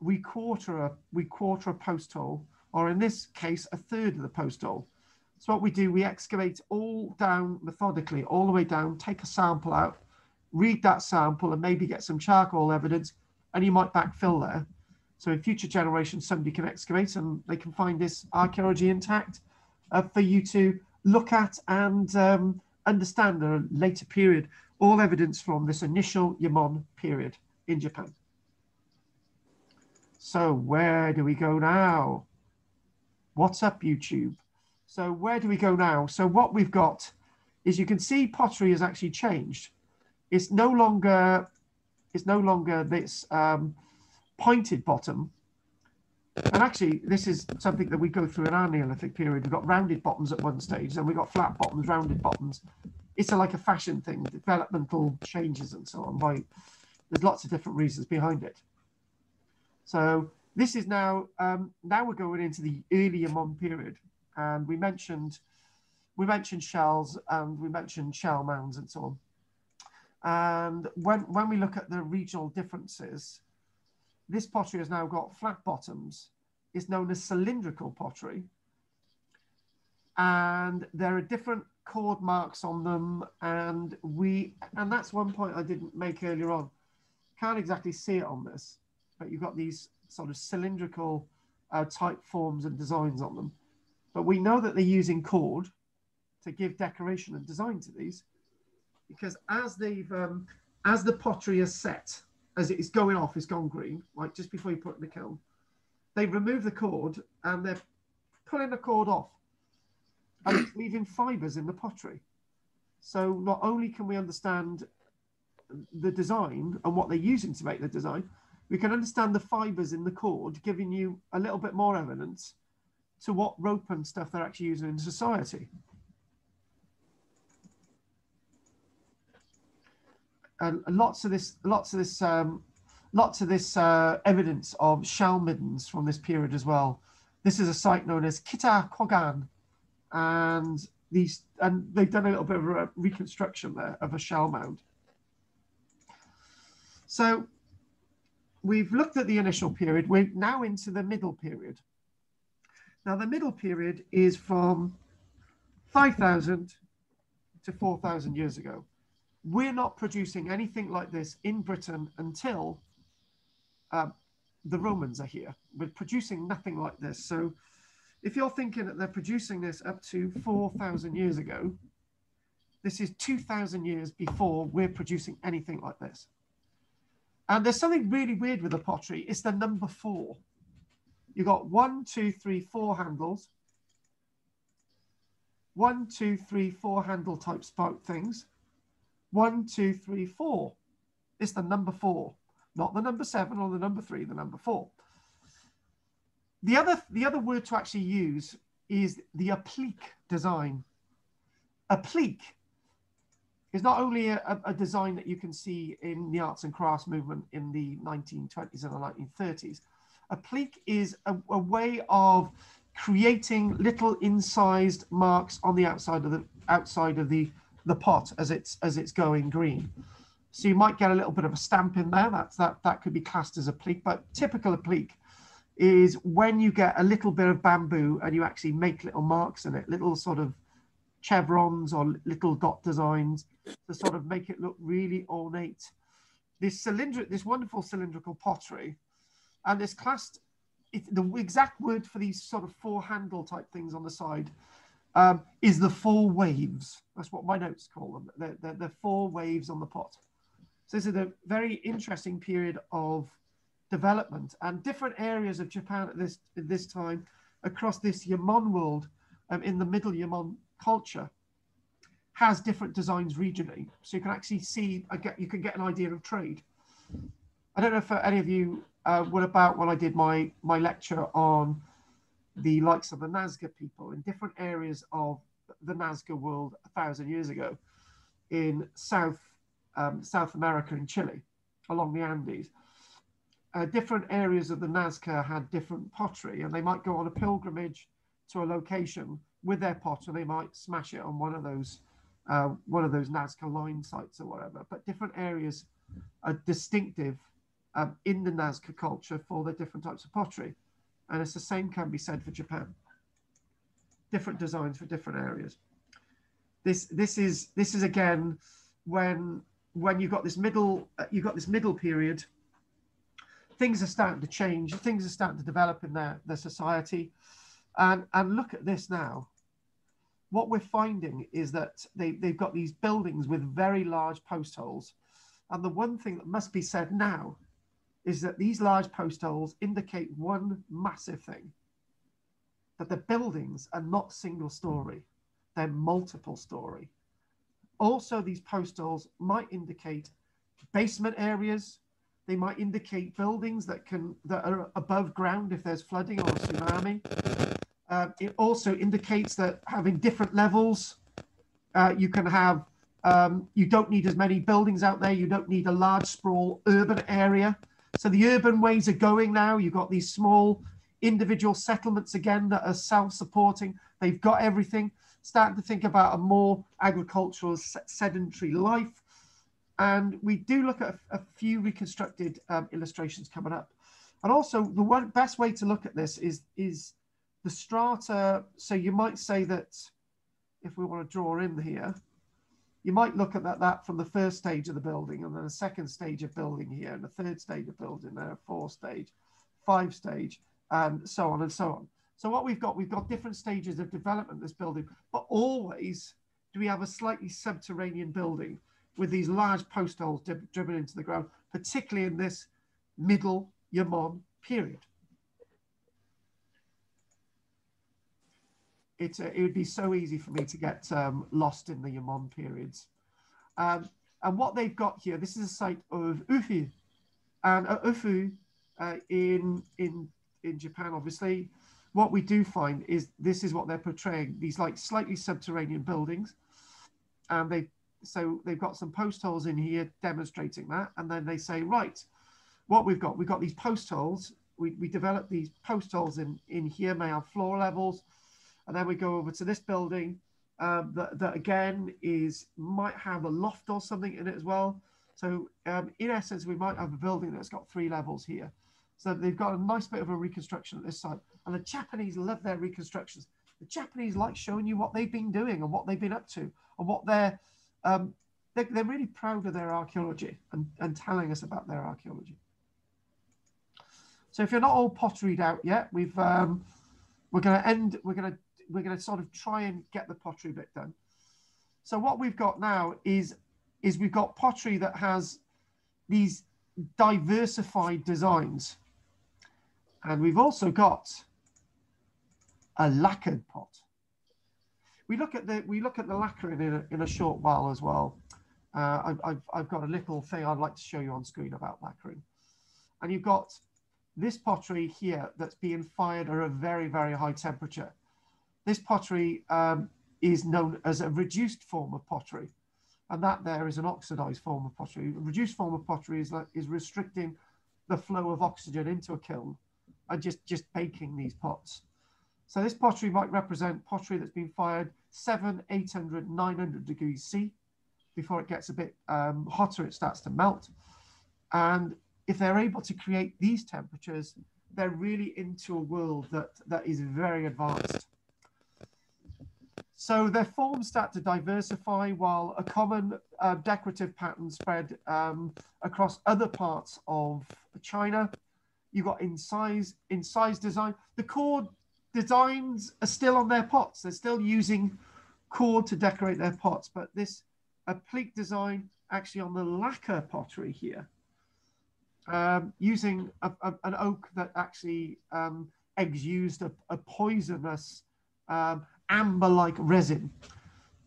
we quarter a we quarter a post hole, or in this case, a third of the post hole. So what we do, we excavate all down methodically, all the way down, take a sample out, read that sample, and maybe get some charcoal evidence, and you might backfill there. So in future generations, somebody can excavate and they can find this archaeology intact uh, for you to look at and um, understand a later period, all evidence from this initial Jōmon period in Japan. So where do we go now? What's up, YouTube? So where do we go now? So what we've got is you can see pottery has actually changed. It's no longer it's no longer this um, pointed bottom. And actually, this is something that we go through in our Neolithic period. We've got rounded bottoms at one stage, then we've got flat bottoms, rounded bottoms. It's a, like a fashion thing, developmental changes and so on. By, there's lots of different reasons behind it. So this is now, um, now we're going into the early Jōmon period and we mentioned we mentioned shells and we mentioned shell mounds and so on. And when when we look at the regional differences, this pottery has now got flat bottoms. It's known as cylindrical pottery. And there are different cord marks on them. And we and that's one point I didn't make earlier on. Can't exactly see it on this, but you've got these sort of cylindrical uh, type forms and designs on them. But we know that they're using cord to give decoration and design to these because as they've um, as the pottery is set, as it's going off, it's gone green, like just before you put in the kiln, they remove the cord and they're pulling the cord off and it's leaving fibers in the pottery. So not only can we understand the design and what they're using to make the design, we can understand the fibers in the cord, giving you a little bit more evidence to what rope and stuff they're actually using in society. And lots of this, lots of this, um, lots of this uh, evidence of shell middens from this period as well. This is a site known as Kita Kogan, and these, and they've done a little bit of a reconstruction there of a shell mound. So we've looked at the initial period. We're now into the middle period. Now, the middle period is from 5,000 to 4,000 years ago. We're not producing anything like this in Britain until uh, the Romans are here. We're producing nothing like this. So, if you're thinking that they're producing this up to 4,000 years ago, this is 2,000 years before we're producing anything like this. And there's something really weird with the pottery. It's the number four. You've got one, two, three, four handles. One, two, three, four handle type spout things. One, two, three, four. It's the number four, not the number seven or the number three, the number four. The other, the other word to actually use is the applique design. Applique is not only a, a, design that you can see in the arts and crafts movement in the 1920s and the 1930s, Applique is a, a way of creating little incised marks on the outside of the outside of the the pot as it's as it's going green. So you might get a little bit of a stamp in there. That's that that could be classed as applique, but typical applique is when you get a little bit of bamboo and you actually make little marks in it, little sort of chevrons or little dot designs to sort of make it look really ornate. This cylindrical, this wonderful cylindrical pottery and this classed it, the exact word for these sort of four handle type things on the side um, is the four waves. That's what my notes call them. They're, they're, they're, four waves on the pot. So this is a very interesting period of development and different areas of Japan at this at this time across this Jōmon world um, in the middle Jōmon culture has different designs regionally. So you can actually see, you can get an idea of trade. I don't know if any of you uh, what about when I did my my lecture on the likes of the Nazca people in different areas of the Nazca world a thousand years ago in South um, South America and Chile along the Andes. uh, different areas of the Nazca had different pottery, and they might go on a pilgrimage to a location with their pot, and they might smash it on one of those uh, one of those Nazca line sites or whatever. But different areas are distinctive um, in the Nazca culture for the different types of pottery, and it's the same can be said for Japan. Different designs for different areas. This this is this is again when when you've got this middle uh, you've got this middle period things are starting to change, things are starting to develop in their, their society. And, and look at this now. What we're finding is that they, they've got these buildings with very large post holes. And the one thing that must be said now is that these large post holes indicate one massive thing that the buildings are not single story, they're multiple story. Also, these post holes might indicate basement areas, they might indicate buildings that can that are above ground if there's flooding or tsunami. Uh, it also indicates that having different levels, uh, you can have. Um, you don't need as many buildings out there. You don't need a large sprawl urban area. So the urban ways are going now. You've got these small individual settlements again that are self-supporting. They've got everything. Starting to think about a more agricultural sedentary life and we do look at a, a few reconstructed um, illustrations coming up. And also the one best way to look at this is, is the strata. So you might say that if we want to draw in here, you might look at that, that from the first stage of the building and then a second stage of building here and a third stage of building there, a fourth stage, five stage, and so on and so on. So what we've got, we've got different stages of development this building, but always do we have a slightly subterranean building with these large post holes driven into the ground, particularly in this middle Jōmon period. It, uh, it would be so easy for me to get um, lost in the Jōmon periods. Um, and what they've got here, this is a site of Ufu. And at Ufu uh, in, in, in Japan, obviously, what we do find is this is what they're portraying, these like slightly subterranean buildings. And they so they've got some post holes in here demonstrating that. And then they say, right, what we've got, we've got these post holes. We, we develop these post holes in, in here, may have floor levels. And then we go over to this building um, that, that again is might have a loft or something in it as well. So um, in essence, we might have a building that's got three levels here. So they've got a nice bit of a reconstruction at this site. And the Japanese love their reconstructions. The Japanese like showing you what they've been doing and what they've been up to and what they're um, they're, they're, really proud of their archaeology and, and telling us about their archaeology. So if you're not all potteried out yet, we've um, we're going to end. We're going to we're going to sort of try and get the pottery bit done. So what we've got now is is we've got pottery that has these diversified designs, and we've also got a lacquered pot we look at the we look at the lacquering in a, in a short while as well. Uh, I've, I've, I've got a little thing I'd like to show you on screen about lacquering. And you've got this pottery here that's being fired at a very, very high temperature. This pottery um, is known as a reduced form of pottery. And that there is an oxidized form of pottery. A reduced form of pottery is, is restricting the flow of oxygen into a kiln and just, just baking these pots. So this pottery might represent pottery that's been fired 7, 800, 900 degrees C. Before it gets a bit um, hotter, it starts to melt. And if they're able to create these temperatures, they're really into a world that, that is very advanced. So their forms start to diversify while a common uh, decorative pattern spread um, across other parts of China. You've got incise, incise design. The cord designs are still on their pots. They're still using cord to decorate their pots, but this applique design actually on the lacquer pottery here, um, using a, a, an oak that actually um, exused a, a poisonous um, amber-like resin.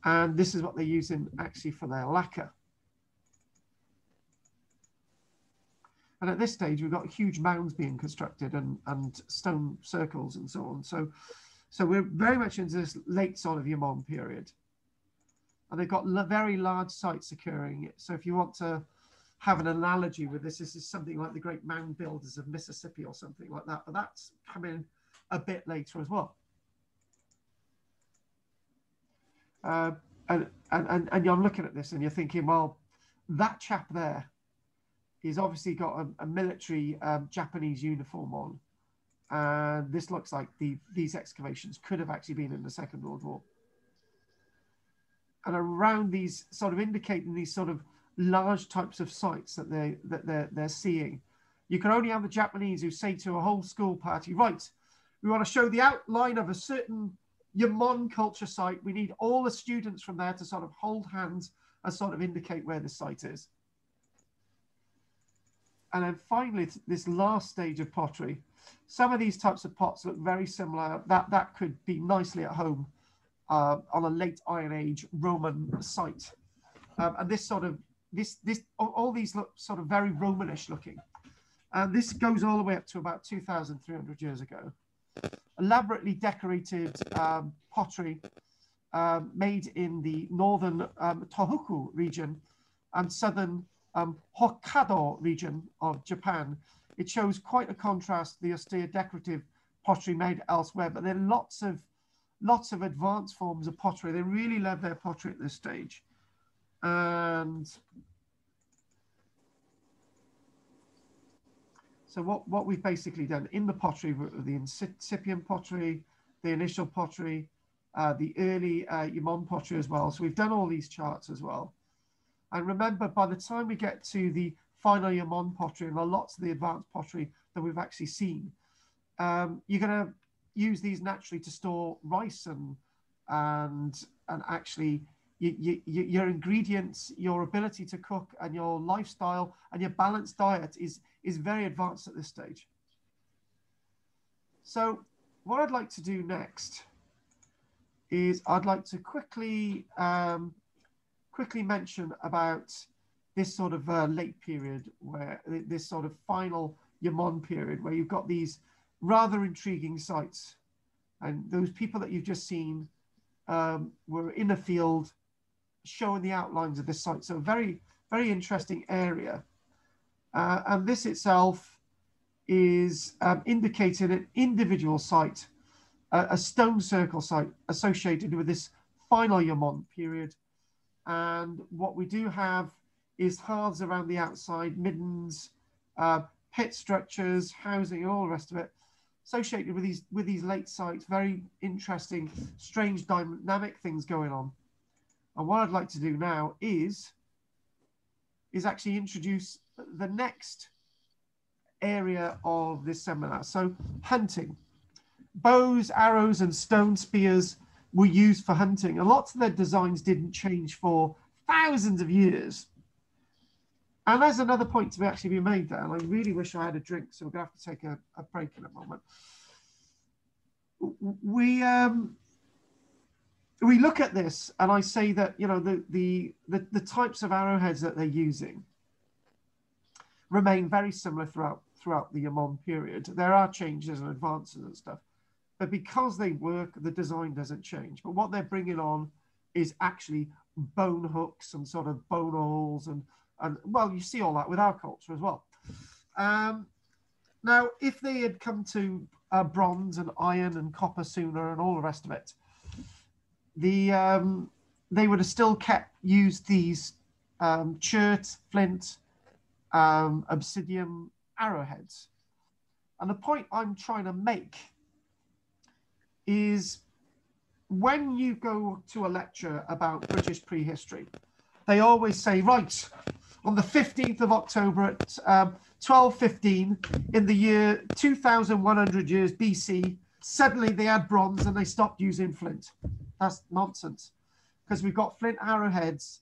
And this is what they're using actually for their lacquer. And at this stage, we've got huge mounds being constructed and, and stone circles and so on. So, so we're very much into this late sort of Jōmon period. And they've got very large sites occurring. So if you want to have an analogy with this. This is something like the great mound builders of Mississippi or something like that, but that's coming a bit later as well. Uh, and, and, and, you're looking at this and you're thinking, well, that chap there he's obviously got a, a military um, Japanese uniform on. And this looks like the, these excavations could have actually been in the Second World War. And around these, sort of indicating these sort of large types of sites that they that they're they're seeing, you can only have the Japanese who say to a whole school party, right, we want to show the outline of a certain Jōmon culture site. We need all the students from there to sort of hold hands and sort of indicate where the site is. And then finally, this last stage of pottery. Some of these types of pots look very similar. That, that could be nicely at home uh, on a late Iron Age Roman site. Um, and this sort of, this, this, all, all, these look sort of very Romanish looking. And this goes all the way up to about 2,300 years ago. Elaborately decorated um, pottery um, made in the northern um, Tohoku region and southern um, Hokkaido region of Japan. It shows quite a contrast to the austere decorative pottery made elsewhere, but there are lots of lots of advanced forms of pottery. They really love their pottery at this stage. And so what, what we've basically done in the pottery, the incipient pottery, the initial pottery, uh, the early uh, Jōmon pottery as well. So we've done all these charts as well. And remember, by the time we get to the final Jōmon pottery and the lots of the advanced pottery that we've actually seen, um, you're going to use these naturally to store rice and and and actually you, you, your ingredients, your ability to cook, and your lifestyle and your balanced diet is is very advanced at this stage. So, what I'd like to do next is I'd like to quickly um, quickly mention about this sort of uh, late period where this sort of final Jōmon period where you've got these rather intriguing sites and those people that you've just seen um, were in a field showing the outlines of this site. So very, very interesting area. Uh, and this itself is um, indicating an individual site, a stone circle site associated with this final Jōmon period and what we do have is hearths around the outside, middens, uh, pit structures, housing, all the rest of it, associated with these with these late sites. Very interesting, strange dynamic things going on. And what I'd like to do now is is actually introduce the next area of this seminar. So hunting, bows, arrows, and stone spears were used for hunting. And lots of their designs didn't change for thousands of years. And there's another point to be actually be made there. And I really wish I had a drink, so we're going to have to take a, a break in a moment. We um, we look at this, and I say that you know the, the the the types of arrowheads that they're using remain very similar throughout throughout the Jōmon period. There are changes and advances and stuff, but because they work, the design doesn't change. But what they're bringing on is actually bone hooks and sort of bone awls and and well, you see all that with our culture as well. Um, now, if they had come to uh, bronze and iron and copper sooner and all the rest of it, the um, they would have still kept used these um, chert, flint, um, obsidian arrowheads. And the point I'm trying to make is when you go to a lecture about British prehistory, they always say, right, on the 15th of October at um, 1215 in the year 2100 years BC, suddenly they had bronze and they stopped using flint. That's nonsense because we've got flint arrowheads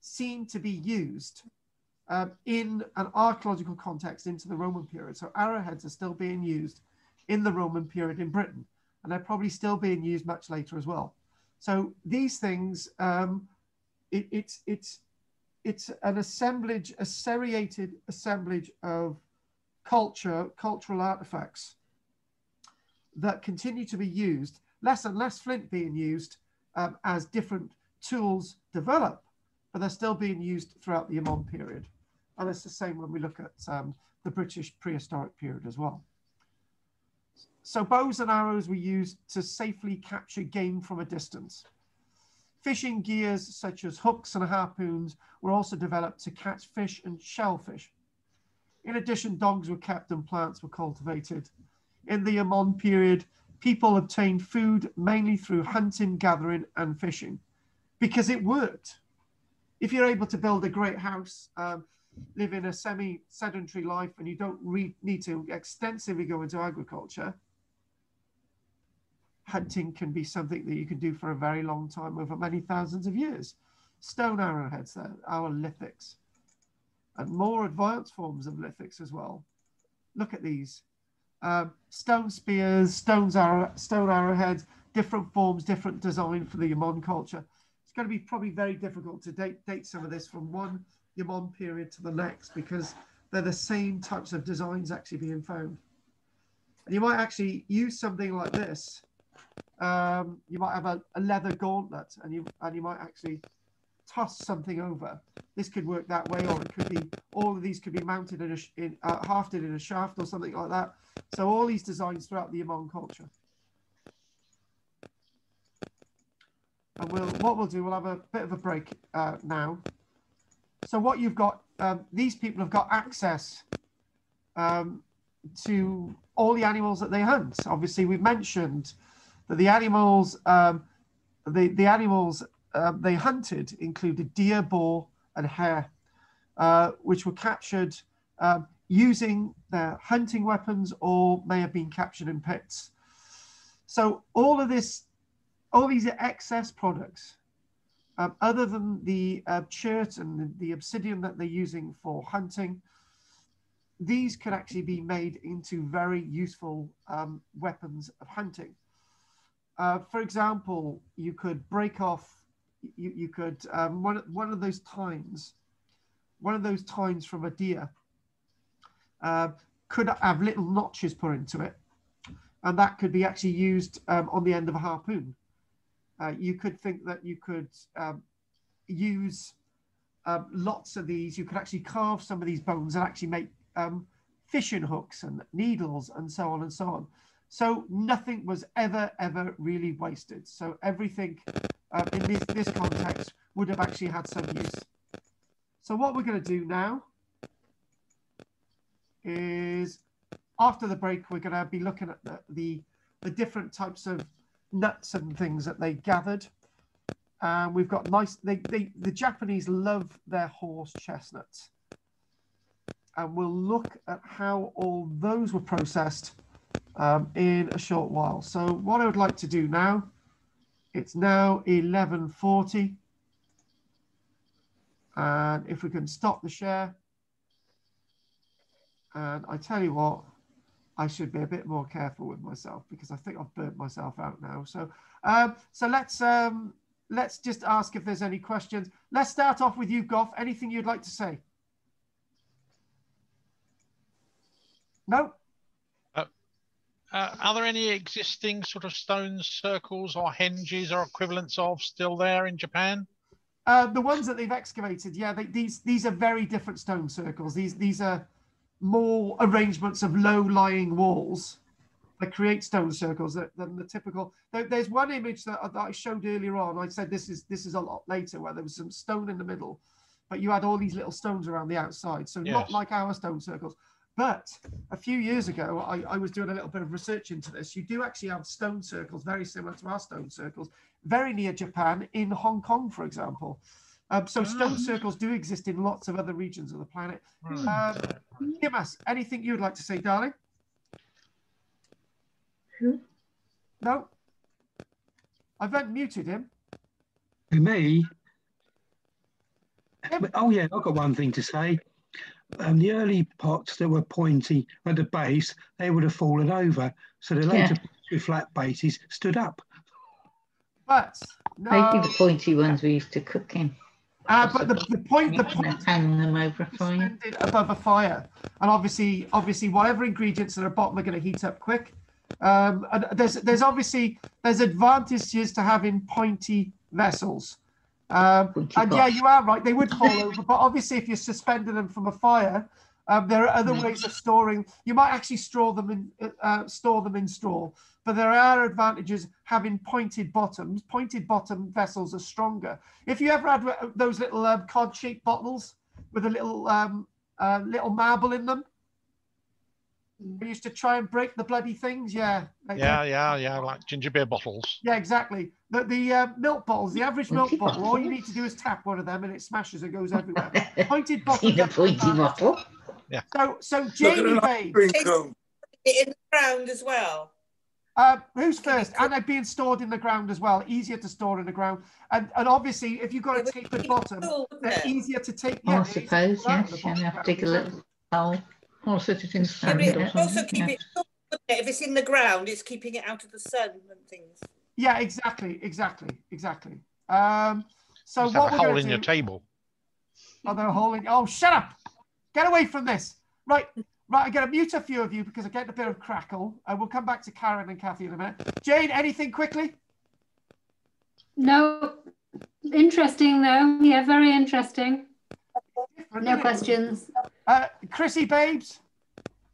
seen to be used um, in an archaeological context into the Roman period. So arrowheads are still being used in the Roman period in Britain and they're probably still being used much later as well. So these things, um, it, it's it's it's an assemblage, a seriated assemblage of culture, cultural artifacts that continue to be used, less and less flint being used um, as different tools develop, but they're still being used throughout the Jōmon period. And it's the same when we look at um, the British prehistoric period as well. So bows and arrows were used to safely capture game from a distance. Fishing gears such as hooks and harpoons were also developed to catch fish and shellfish. In addition, dogs were kept and plants were cultivated. In the Jōmon period, people obtained food mainly through hunting, gathering, and fishing because it worked. If you're able to build a great house, um, live in a semi sedentary life, and you don't need to extensively go into agriculture, hunting can be something that you can do for a very long time over many thousands of years. Stone arrowheads, there, our lithics, and more advanced forms of lithics as well. Look at these. Um, stone spears, stones arrow, stone arrowheads, different forms, different design for the Jōmon culture. It's going to be probably very difficult to date, date some of this from one Jōmon period to the next because they're the same types of designs actually being found. And you might actually use something like this um, you might have a, a, leather gauntlet and you and you might actually toss something over. This could work that way, or it could be all of these could be mounted in a in, uh, hafted in a shaft or something like that. So all these designs throughout the Jōmon culture. And we'll what we'll do, we'll have a bit of a break uh, now. So what you've got, um, these people have got access um, to all the animals that they hunt. Obviously, we've mentioned that the animals, um, the, the animals uh, they hunted included deer, boar, and hare, uh, which were captured um, using their hunting weapons or may have been captured in pits. So all of this, all these excess products, um, other than the uh, chert and the, the obsidian that they're using for hunting, these could actually be made into very useful um, weapons of hunting. Uh, for example, you could break off, you, you could, um, one, one of those tines, one of those tines from a deer uh, could have little notches put into it. And that could be actually used um, on the end of a harpoon. Uh, you could think that you could um, use um, lots of these. You could actually carve some of these bones and actually make um, fishing hooks and needles and so on and so on. So nothing was ever, ever really wasted. So everything uh, in this, this context would have actually had some use. So what we're going to do now is after the break, we're going to be looking at the, the, the different types of nuts and things that they gathered. And we've got nice, they, they, the Japanese love their horse chestnuts. And we'll look at how all those were processed um, in a short while. So what I would like to do now, it's now 11.40. And if we can stop the share, and I tell you what, I should be a bit more careful with myself because I think I've burnt myself out now. So, um, so let's um, let's just ask if there's any questions. Let's start off with you, Goff. Anything you'd like to say? No. Uh, are there any existing sort of stone circles or henges or equivalents of still there in Japan? Uh, the ones that they've excavated, yeah, they, these these are very different stone circles. These these are more arrangements of low-lying walls that create stone circles than the typical. There's one image that, I showed earlier on. I said this is this is a lot later, where there was some stone in the middle, but you had all these little stones around the outside. So yes. not like our stone circles. But a few years ago, I, I, was doing a little bit of research into this. You do actually have stone circles, very similar to our stone circles, very near Japan, in Hong Kong, for example. Um, so stone ah. circles do exist in lots of other regions of the planet. Hmm. Um, Kimas, anything you'd like to say, darling? Who? No? I've unmuted him. Me? Oh, yeah, I've got one thing to say um, the early pots that were pointy at the base, they would have fallen over. So the later yeah. with flat bases stood up. But no. maybe the pointy ones we used to cook in. Uh, but the, the point, the point, hang them over a fire, above a fire, and obviously, obviously, whatever ingredients that are bottom are going to heat up quick. Um, and there's, there's obviously, there's advantages to having pointy vessels. Um, and yeah, you are right. They would fall over, but obviously, if you're suspending them from a fire, um, there are other Mm. ways of storing. You might actually store them in uh, store them in straw, but there are advantages having pointed bottoms. Pointed bottom vessels are stronger. If you ever had those little um, cod shaped bottles with a little um, uh, little marble in them, we used to try and break the bloody things. Yeah, like- Yeah, yeah, yeah, like ginger beer bottles. yeah, exactly. The the uh, milk bottles, the average milk bottle, all you need to do is tap one of them and it smashes and goes everywhere. Pointed bottle. In a pointy bottle. So, so Look at Jamie an Babe, ice. It in the ground as well. Uh, who's first? And they're being stored in the ground as well. Easier to store in the ground, and and obviously, if you've got a It would tapered be bottom, cool, they're easier to take. Yeah, I suppose, they're easier yes. put out You have to dig a little hole. Or sit it in sand but it or would also keep yeah. it cool. If it's in the ground, it's keeping it out of the sun and things. Yeah, exactly, exactly, exactly. Um, so Just have what a hole in to your table. Oh, they're holding. Oh, shut up! Get away from this. Right, right. I'm going to mute a few of you because I get a bit of crackle. And we'll come back to Karen and Kathy in a minute. Jane, anything quickly? No, interesting though. Yeah, very interesting. No questions. Uh, Chrissy Babes.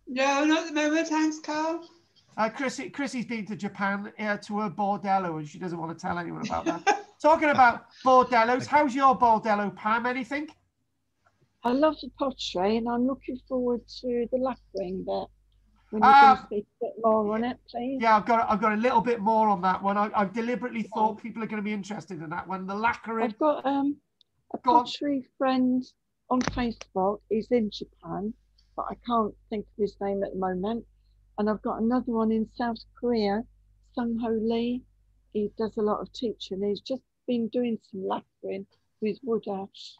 No, not at the moment, thanks, Karl. Uh, Chrissy, Chrissy's been to Japan uh, to a bordello and she doesn't want to tell anyone about that. Talking about bordellos, how's your bordello, Pam? Anything? I love the pottery and I'm looking forward to the lacquering bit. When you Ah. can speak a bit more on it, please. Yeah, I've got I've got a little bit more on that one. I, I've deliberately thought people are going to be interested in that one. The lacquering. I've got um, a Go on. pottery friend on Facebook. He's in Japan, but I can't think of his name at the moment. And I've got another one in South Korea, Sung Ho Lee. He does a lot of teaching. He's just been doing some lacquering with wood ash.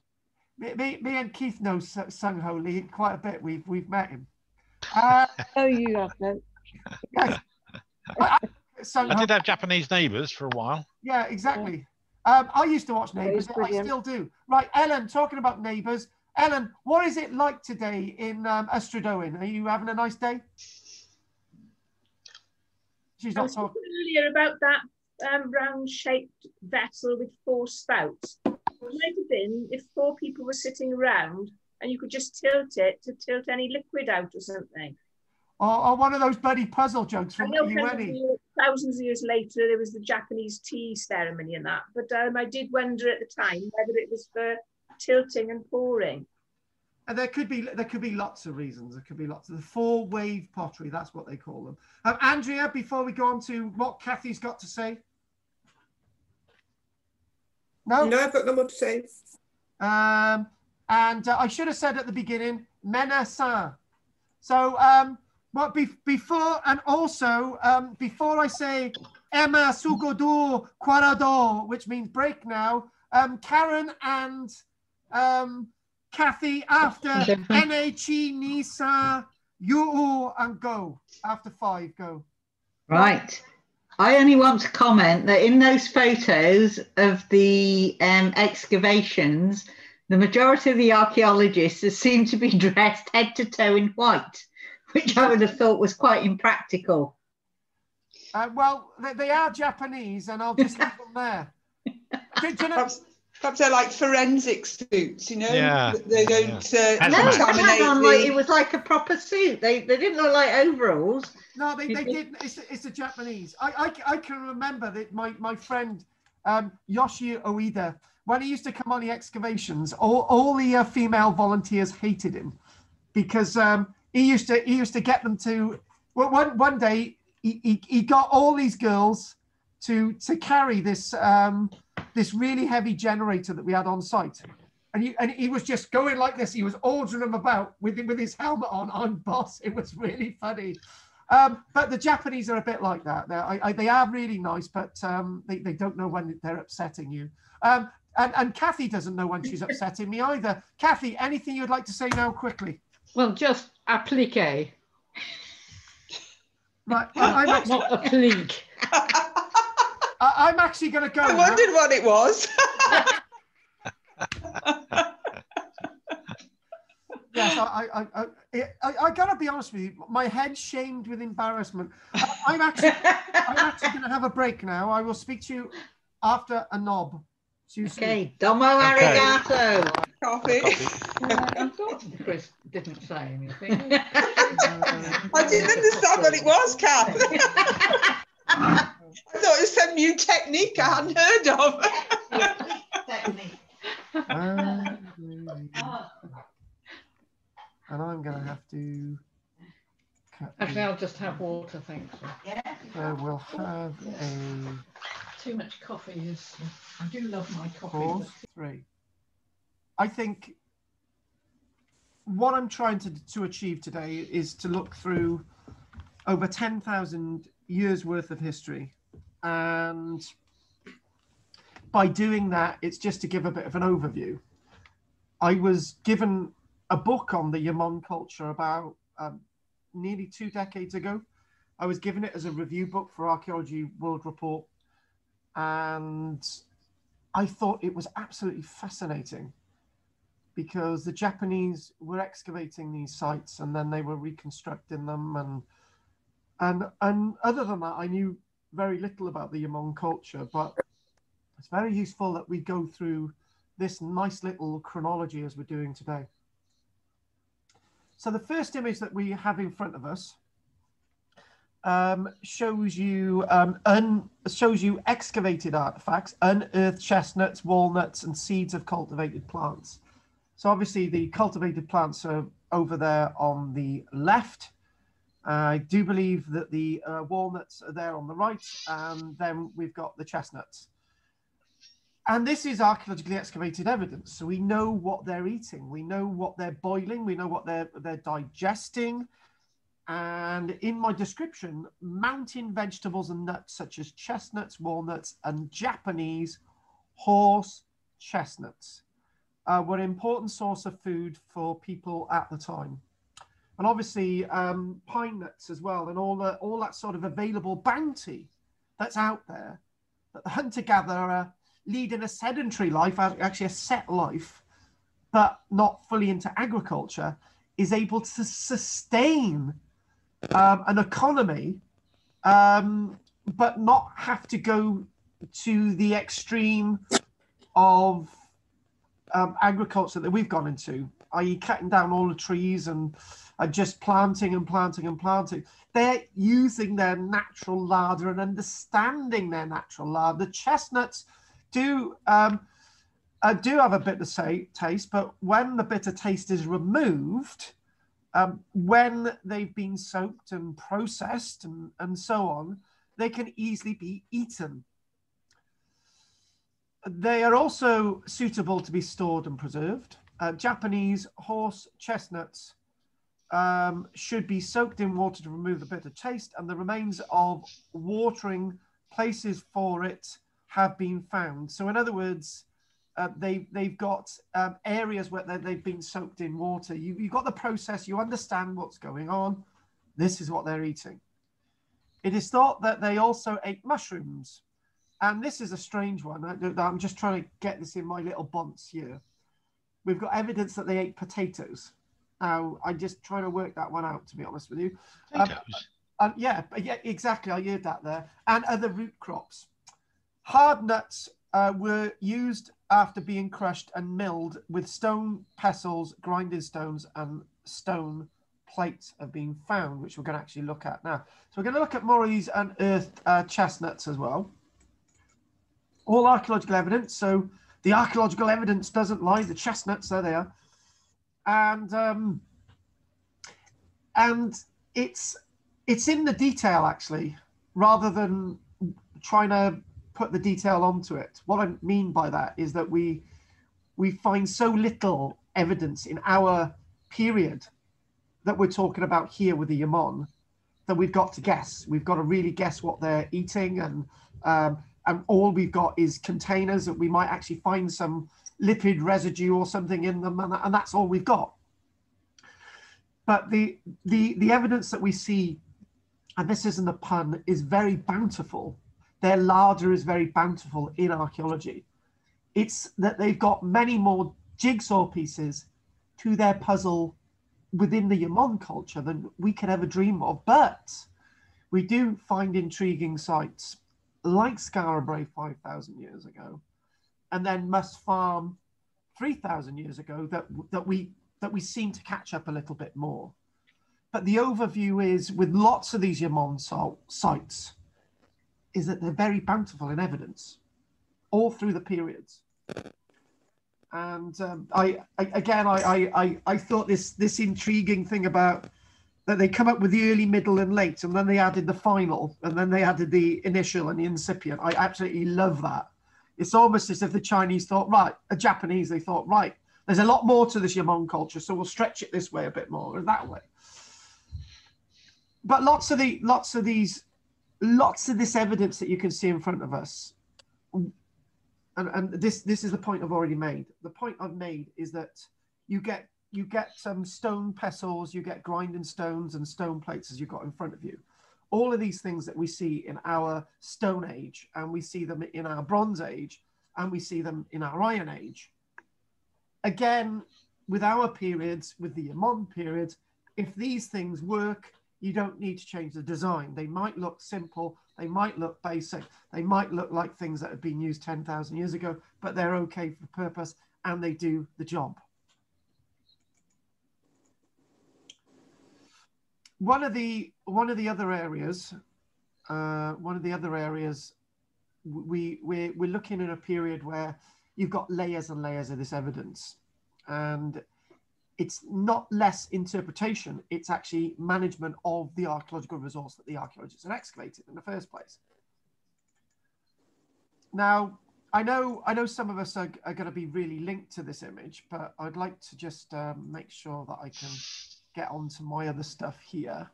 Me, me, me and Keith know Sung Ho Lee quite a bit. We've we've met him. Uh, Oh, you haven't. yes. I, I, Sung I did have Japanese neighbours for a while. yeah, exactly. Um, I used to watch Neighbours. he's I still do. Right, Ellen. Talking about Neighbours. Ellen, what is it like today in um, Estradoin? Are you having a nice day? She's I not was talking. talking earlier about that um, round-shaped vessel with four spouts. It might have been if four people were sitting around and you could just tilt it to tilt any liquid out or something. Or, or one of those bloody puzzle jokes I from know thousands of years- thousands of years later there was the Japanese tea ceremony and that, but um, I did wonder at the time whether it was for tilting and pouring. And there could be there could be lots of reasons. There could be lots of the four wave pottery. That's what they call them. Um, Andrea, before we go on to what Kathy's got to say. No. No, I've got no more to say. Um, and uh, I should have said at the beginning, Mena San. So, um, but be- before and also um, before I say Emma Sugodo Quarado, which means break now, um, Karen and um, Kathy after Is NHE Nisa you all and go after five go. Right. I only want to comment that in those photos of the um, excavations, the majority of the archaeologists seem to be dressed head to toe in white, which I would have thought was quite impractical. Uh, well, they, they are Japanese, and I'll just leave them there. Do- do you know- Perhaps, perhaps they're like forensic suits, you know? Yeah, They don't uh, That's No, right. they had on like it was like a proper suit. They they didn't look like overalls. No, they, they did. It's, it's the Japanese. I, I, I can remember that my, my friend um, Yoshi Oida, when he used to come on the excavations, all, all the uh, female volunteers hated him because um, he used to he used to get them to. Well, one one day he, he, he got all these girls to to carry this um, this really heavy generator that we had on site. And he, and he was just going like this. He was ordering them about with with his helmet on. I'm boss. It was really funny. Um, but the Japanese are a bit like that. They're, I, I, they are really nice, but um, they, they don't know when they're upsetting you. Um, and, and Kathy doesn't know when she's upsetting me either. Kathy, anything you'd like to say now quickly? Well, just applique, Right, I, I'm, actually, not applique. I, I'm actually going to go. I now. wondered what it was. Yes, I, I, I, I, I, I gotta be honest with you. My head shamed with embarrassment. I, I'm actually, I'm actually going to have a break now. I will speak to you after a knob. See you. Okay, domo Okay. arigato. Coffee. I thought Chris didn't say anything. I didn't understand what it was, Kath. I thought it was some new technique I hadn't heard of. Technique. And and I'm going to have to. Actually, I'll just have water, thanks. Yeah. So we'll have a Too much coffee is. I do love my coffee. pause three. I think what I'm trying to, to achieve today is to look through over 10,000 years worth of history. And by doing that, it's just to give a bit of an overview. I was given a book on the Jōmon culture about um, nearly two decades ago. I was given it as a review book for Archaeology World Report. And I thought it was absolutely fascinating because the Japanese were excavating these sites and then they were reconstructing them and and and other than that I knew very little about the Jōmon culture but it's very useful that we go through this nice little chronology as we're doing today. So the first image that we have in front of us um, shows you um, shows you excavated artifacts, unearthed chestnuts, walnuts, and seeds of cultivated plants. So obviously the cultivated plants are over there on the left. I do believe that the uh, walnuts are there on the right, and then we've got the chestnuts. And this is archaeologically excavated evidence. So we know what they're eating, we know what they're boiling, we know what they're they're digesting. And in my description, mountain vegetables and nuts such as chestnuts, walnuts, and Japanese horse chestnuts uh, were an important source of food for people at the time. And obviously, um, pine nuts as well, and all, the, all that sort of available bounty that's out there that the hunter gatherer leading a sedentary life, actually a set life, but not fully into agriculture, is able to sustain um, an economy, um, but not have to go to the extreme of um, agriculture that we've gone into, i.e., cutting down all the trees and uh, just planting and planting and planting. They're using their natural larder and understanding their natural larder. The chestnuts do um, uh, do have a bitter say, taste, but when the bitter taste is removed, um, when they've been soaked and processed and, and so on, they can easily be eaten. They are also suitable to be stored and preserved. Uh, Japanese horse chestnuts um, should be soaked in water to remove the bitter taste, and the remains of watering places for it have been found. So, in other words, uh, they, they've got um, areas where they, they've been soaked in water. You, you've got the process, you understand what's going on. This is what they're eating. It is thought that they also ate mushrooms. And this is a strange one. I, I'm just trying to get this in my little bonds here. We've got evidence that they ate potatoes. Now, I'm just trying to work that one out, to be honest with you. Um, Potatoes. um, yeah, yeah, exactly. I heard that there. And other root crops. Hard nuts uh, were used after being crushed and milled with stone pestles, grinding stones, and stone plates have been found, which we're going to actually look at now. So we're going to look at more of these unearthed uh, chestnuts as well. All archaeological evidence. So the archaeological evidence doesn't lie. The chestnuts, there they are. And um, and it's it's in the detail actually, rather than trying to put the detail onto it. What I mean by that is that we we find so little evidence in our period that we're talking about here with the Jōmon that we've got to guess. We've got to really guess what they're eating, and um, and all we've got is containers that we might actually find some lipid residue or something in them, and, and that's all we've got. But the the the evidence that we see, and this isn't a pun, is very bountiful. Their larder is very bountiful in archaeology. It's that they've got many more jigsaw pieces to their puzzle within the Jōmon culture than we could ever dream of. But we do find intriguing sites like Skara Brae 5,000 years ago, and then must farm 3,000 years ago that, that, we, that we seem to catch up a little bit more. But the overview is with lots of these Jōmon sites, is that they're very bountiful in evidence all through the periods. And um, I, I, again, I, I, I thought this this intriguing thing about that they come up with the early, middle, and late, and then they added the final, and then they added the initial and the incipient. I absolutely love that. It's almost as if the Chinese thought, right, a Japanese, they thought, right, there's a lot more to this Jōmon culture, so we'll stretch it this way a bit more, or that way. But lots of the lots of these lots of this evidence that you can see in front of us and, and this this is the point I've already made. The point I've made is that you get you get some stone pestles, you get grinding stones and stone plates as you've got in front of you. All of these things that we see in our Stone Age, and we see them in our Bronze Age, and we see them in our Iron Age. Again, with our periods, with the Jōmon period, if these things work, you don't need to change the design. They might look simple, they might look basic, they might look like things that have been used 10,000 years ago, but they're okay for purpose and they do the job. One of the one of the other areas, uh, one of the other areas, we we're, we're looking at a period where you've got layers and layers of this evidence, and it's not less interpretation, it's actually management of the archaeological resource that the archaeologists had excavated in the first place. Now, I know, I know some of us are, are going to be really linked to this image, but I'd like to just um, make sure that I can get on to my other stuff here.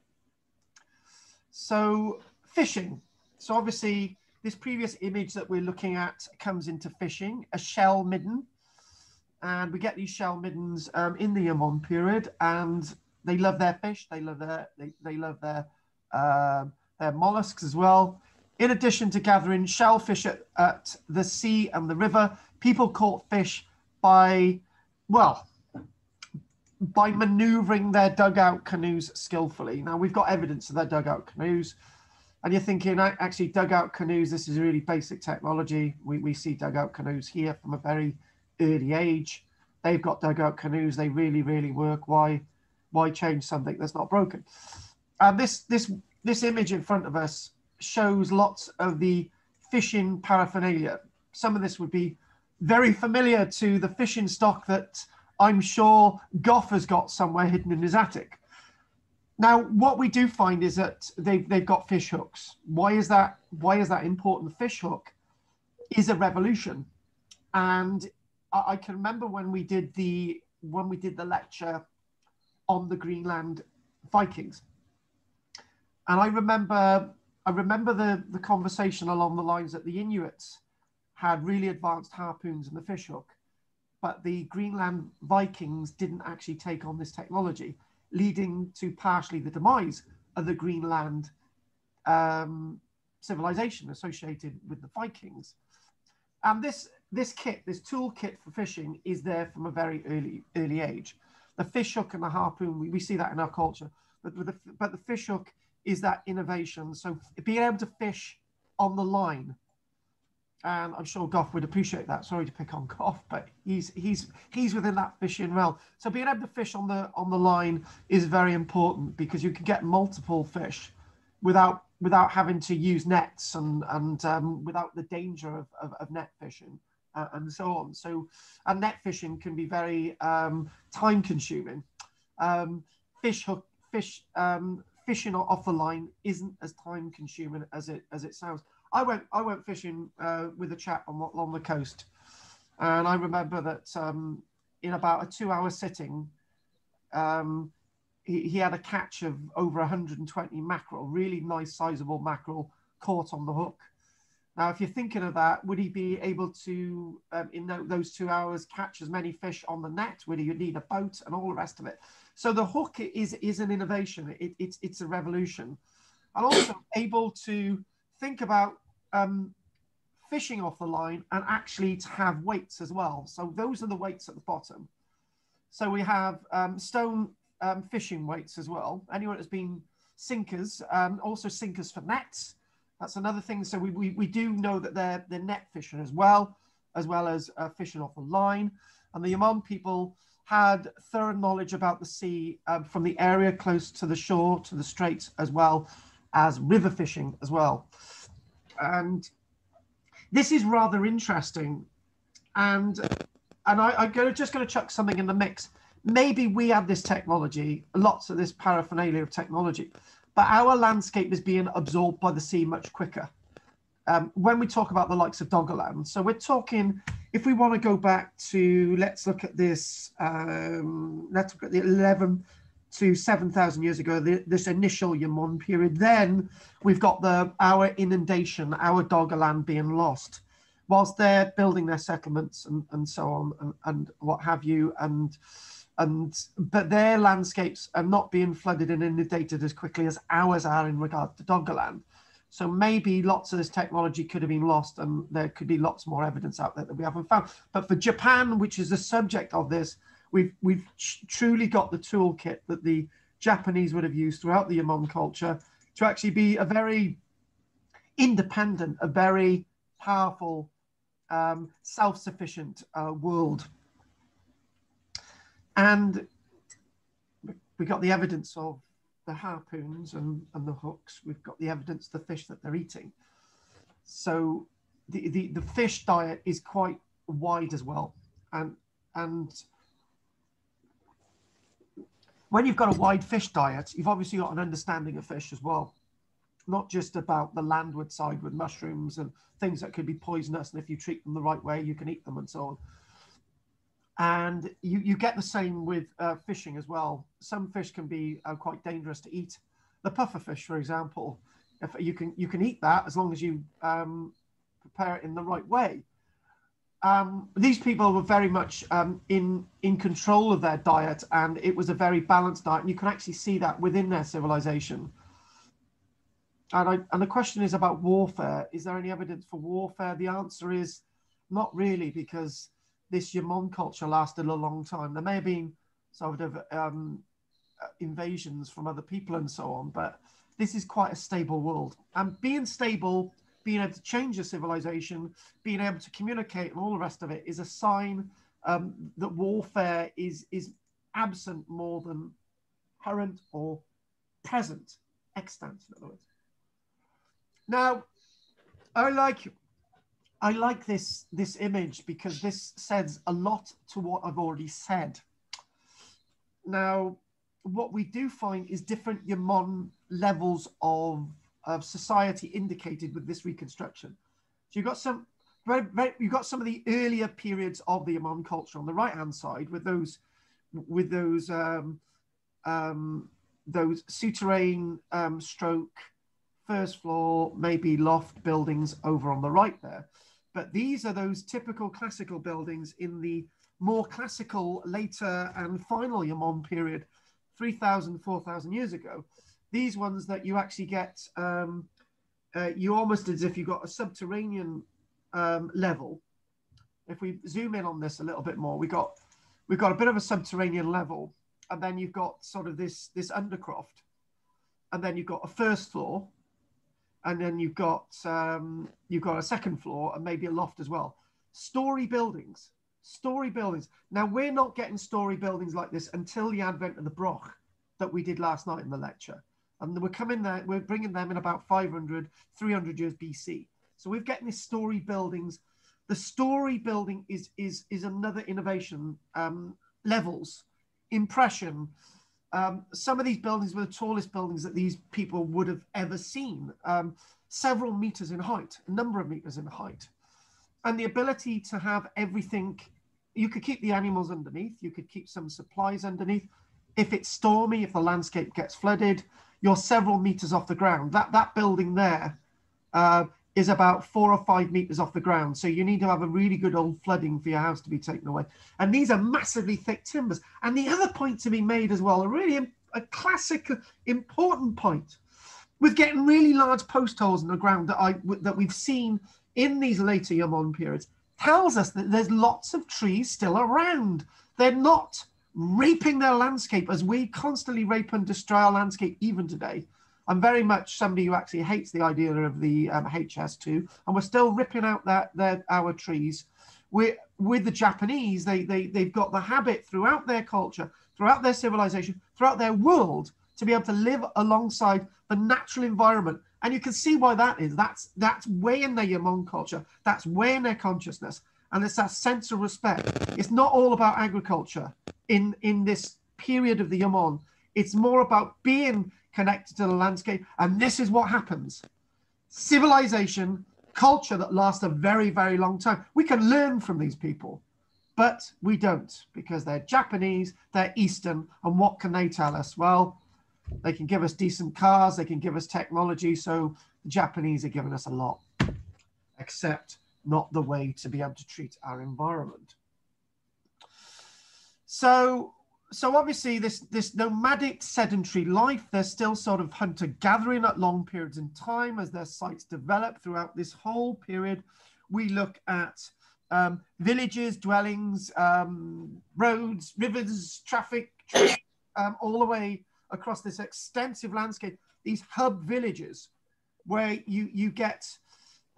So fishing. So obviously this previous image that we're looking at comes into fishing, a shell midden and we get these shell middens um, in the Jōmon period, and they love their fish. They love their they, they love their uh, their mollusks as well. In addition to gathering shellfish at, at the sea and the river, people caught fish by well by maneuvering their dugout canoes skillfully. Now we've got evidence of their dugout canoes. And you're thinking, actually, dugout canoes, this is really basic technology. We, we see dugout canoes here from a very early age. They've got dugout canoes. They really, really work. Why, why change something that's not broken? And this, this, this image in front of us shows lots of the fishing paraphernalia. Some of this would be very familiar to the fishing stock that I'm sure Goff has got somewhere hidden in his attic. Now, what we do find is that they've, they've got fish hooks. Why is that? Why is that important? The fish hook is a revolution, and I, I can remember when we did the when we did the lecture on the Greenland Vikings, and I remember I remember the the conversation along the lines that the Inuits had really advanced harpoons and the fishhook, but the Greenland Vikings didn't actually take on this technology, leading to partially the demise of the Greenland um, civilization associated with the Vikings. And this this kit, this toolkit for fishing is there from a very early early age. The fish hook and the harpoon, we, we see that in our culture, but the, but the fish hook is that innovation. So being able to fish on the line, and I'm sure Gough would appreciate that. Sorry to pick on Gough, but he's he's he's within that fishing realm. So being able to fish on the on the line is very important because you can get multiple fish without without having to use nets and and um, without the danger of, of, of net fishing uh, and so on. So, and net fishing can be very um, time consuming. Um, fish hook, fish, um, fishing off the line isn't as time consuming as it as it sounds. I went I went fishing uh, with a chap on along the coast, and I remember that um, in about a two hour sitting, um, he, he had a catch of over 120 mackerel, really nice sizable mackerel caught on the hook. Now, if you're thinking of that, would he be able to, um, in those two hours, catch as many fish on the net? Would he need a boat and all the rest of it? So the hook is is an innovation. It, it's it's a revolution, and also able to think about um, fishing off the line and actually to have weights as well. So those are the weights at the bottom. So we have um, stone um, fishing weights as well. Anyone that's been sinkers, um, also sinkers for nets that's another thing. So we, we, we do know that they're, they're net fishing as well. as well as uh, fishing off the line. And the Jōmon people had thorough knowledge about the sea um, from the area close to the shore, to the straits, as well as river fishing as well. And this is rather interesting. And and I, I'm gonna, just going to chuck something in the mix. Maybe we had this technology, lots of this paraphernalia of technology, but our landscape is being absorbed by the sea much quicker. Um, when we talk about the likes of Doggerland, so we're talking, if we want to go back to, let's look at this, um, let's look at the 11 to 7,000 years ago, the, this initial Jōmon period, then we've got the our inundation, our Doggerland being lost whilst they're building their settlements and, and so on and, and what have you and and but their landscapes are not being flooded and inundated as quickly as ours are in regard to Doggerland. So maybe lots of this technology could have been lost and there could be lots more evidence out there that we haven't found. But for Japan, which is the subject of this, we've we've truly got the toolkit that the Japanese would have used throughout the Jōmon culture to actually be a very independent, a very powerful um, self-sufficient uh, world. And we got the evidence of the harpoons and, and the hooks. We've got the evidence of the fish that they're eating. So the, the, the fish diet is quite wide as well. And, and when you've got a wide fish diet, you've obviously got an understanding of fish as well not just about the landward side with mushrooms and things that could be poisonous. And if you treat them the right way, you can eat them and so on. And you, you get the same with uh, fishing as well. Some fish can be uh, quite dangerous to eat. The puffer fish, for example, if you can you can eat that as long as you um, prepare it in the right way. Um, these people were very much um, in in control of their diet, and it was a very balanced diet. And you can actually see that within their civilization and I, and the question is about warfare. Is there any evidence for warfare? The answer is not really, because this Jōmon culture lasted a long time. There may have been sort of um, invasions from other people and so on, but this is quite a stable world. And being stable, being able to change a civilization, being able to communicate, and all the rest of it is a sign um, that warfare is is absent more than current or present, extant, in other words. Now, I like I like this this image because this says a lot to what I've already said. Now, what we do find is different Jōmon levels of, of society indicated with this reconstruction. So you've got some very, very, you've got some of the earlier periods of the Jōmon culture on the right hand side with those with those um, um, those souterrain um, stroke first floor, maybe loft buildings over on the right there. But these are those typical classical buildings in the more classical later and final Jōmon period, 3,000, 4,000 years ago. These ones that you actually get, um, uh, you almost as if you've got a subterranean um, level. If we zoom in on this a little bit more, we got we've got a bit of a subterranean level, and then you've got sort of this this undercroft, and then you've got a first floor, and then you've got um, you've got a second floor and maybe a loft as well. Story buildings, story buildings. Now we're not getting story buildings like this until the advent of the broch that we did last night in the lecture, and we're coming there. We're bringing them in about 500, 300 years BC. So we're getting these story buildings. The story building is is is another innovation. Um, levels, impression, um, some of these buildings were the tallest buildings that these people would have ever seen, um, several meters in height, a number of meters in height. And the ability to have everything, you could keep the animals underneath, you could keep some supplies underneath. If it's stormy, if the landscape gets flooded, you're several meters off the ground. That, that building there uh, is about four or five meters off the ground. So you need to have a really good old flooding for your house to be taken away. And these are massively thick timbers. And the other point to be made as well, a really a classic important point, with getting really large post holes in the ground that I that we've seen in these later Jōmon periods, tells us that there's lots of trees still around. They're not raping their landscape as we constantly rape and destroy our landscape even today. I'm very much somebody who actually hates the idea of the um, HS2, and we're still ripping out that, that our trees. we with the Japanese, they, they, they've got the habit throughout their culture, throughout their civilization, throughout their world to be able to live alongside the natural environment. And you can see why that is. That's that's way in their Jōmon culture. That's way in their consciousness. And it's that sense of respect. It's not all about agriculture in, in this period of the Jōmon. It's more about being connected to the landscape. And this is what happens. Civilization, culture that lasts a very, very long time. We can learn from these people, but we don't because they're Japanese, they're Eastern. And what can they tell us? Well, they can give us decent cars, they can give us technology. So the Japanese are giving us a lot, except not the way to be able to treat our environment. So, so obviously this, this nomadic sedentary life, they're still sort of hunter gathering at long periods in time as their sites develop throughout this whole period. We look at um, villages, dwellings, um, roads, rivers, traffic, um, all the way across this extensive landscape, these hub villages where you, you get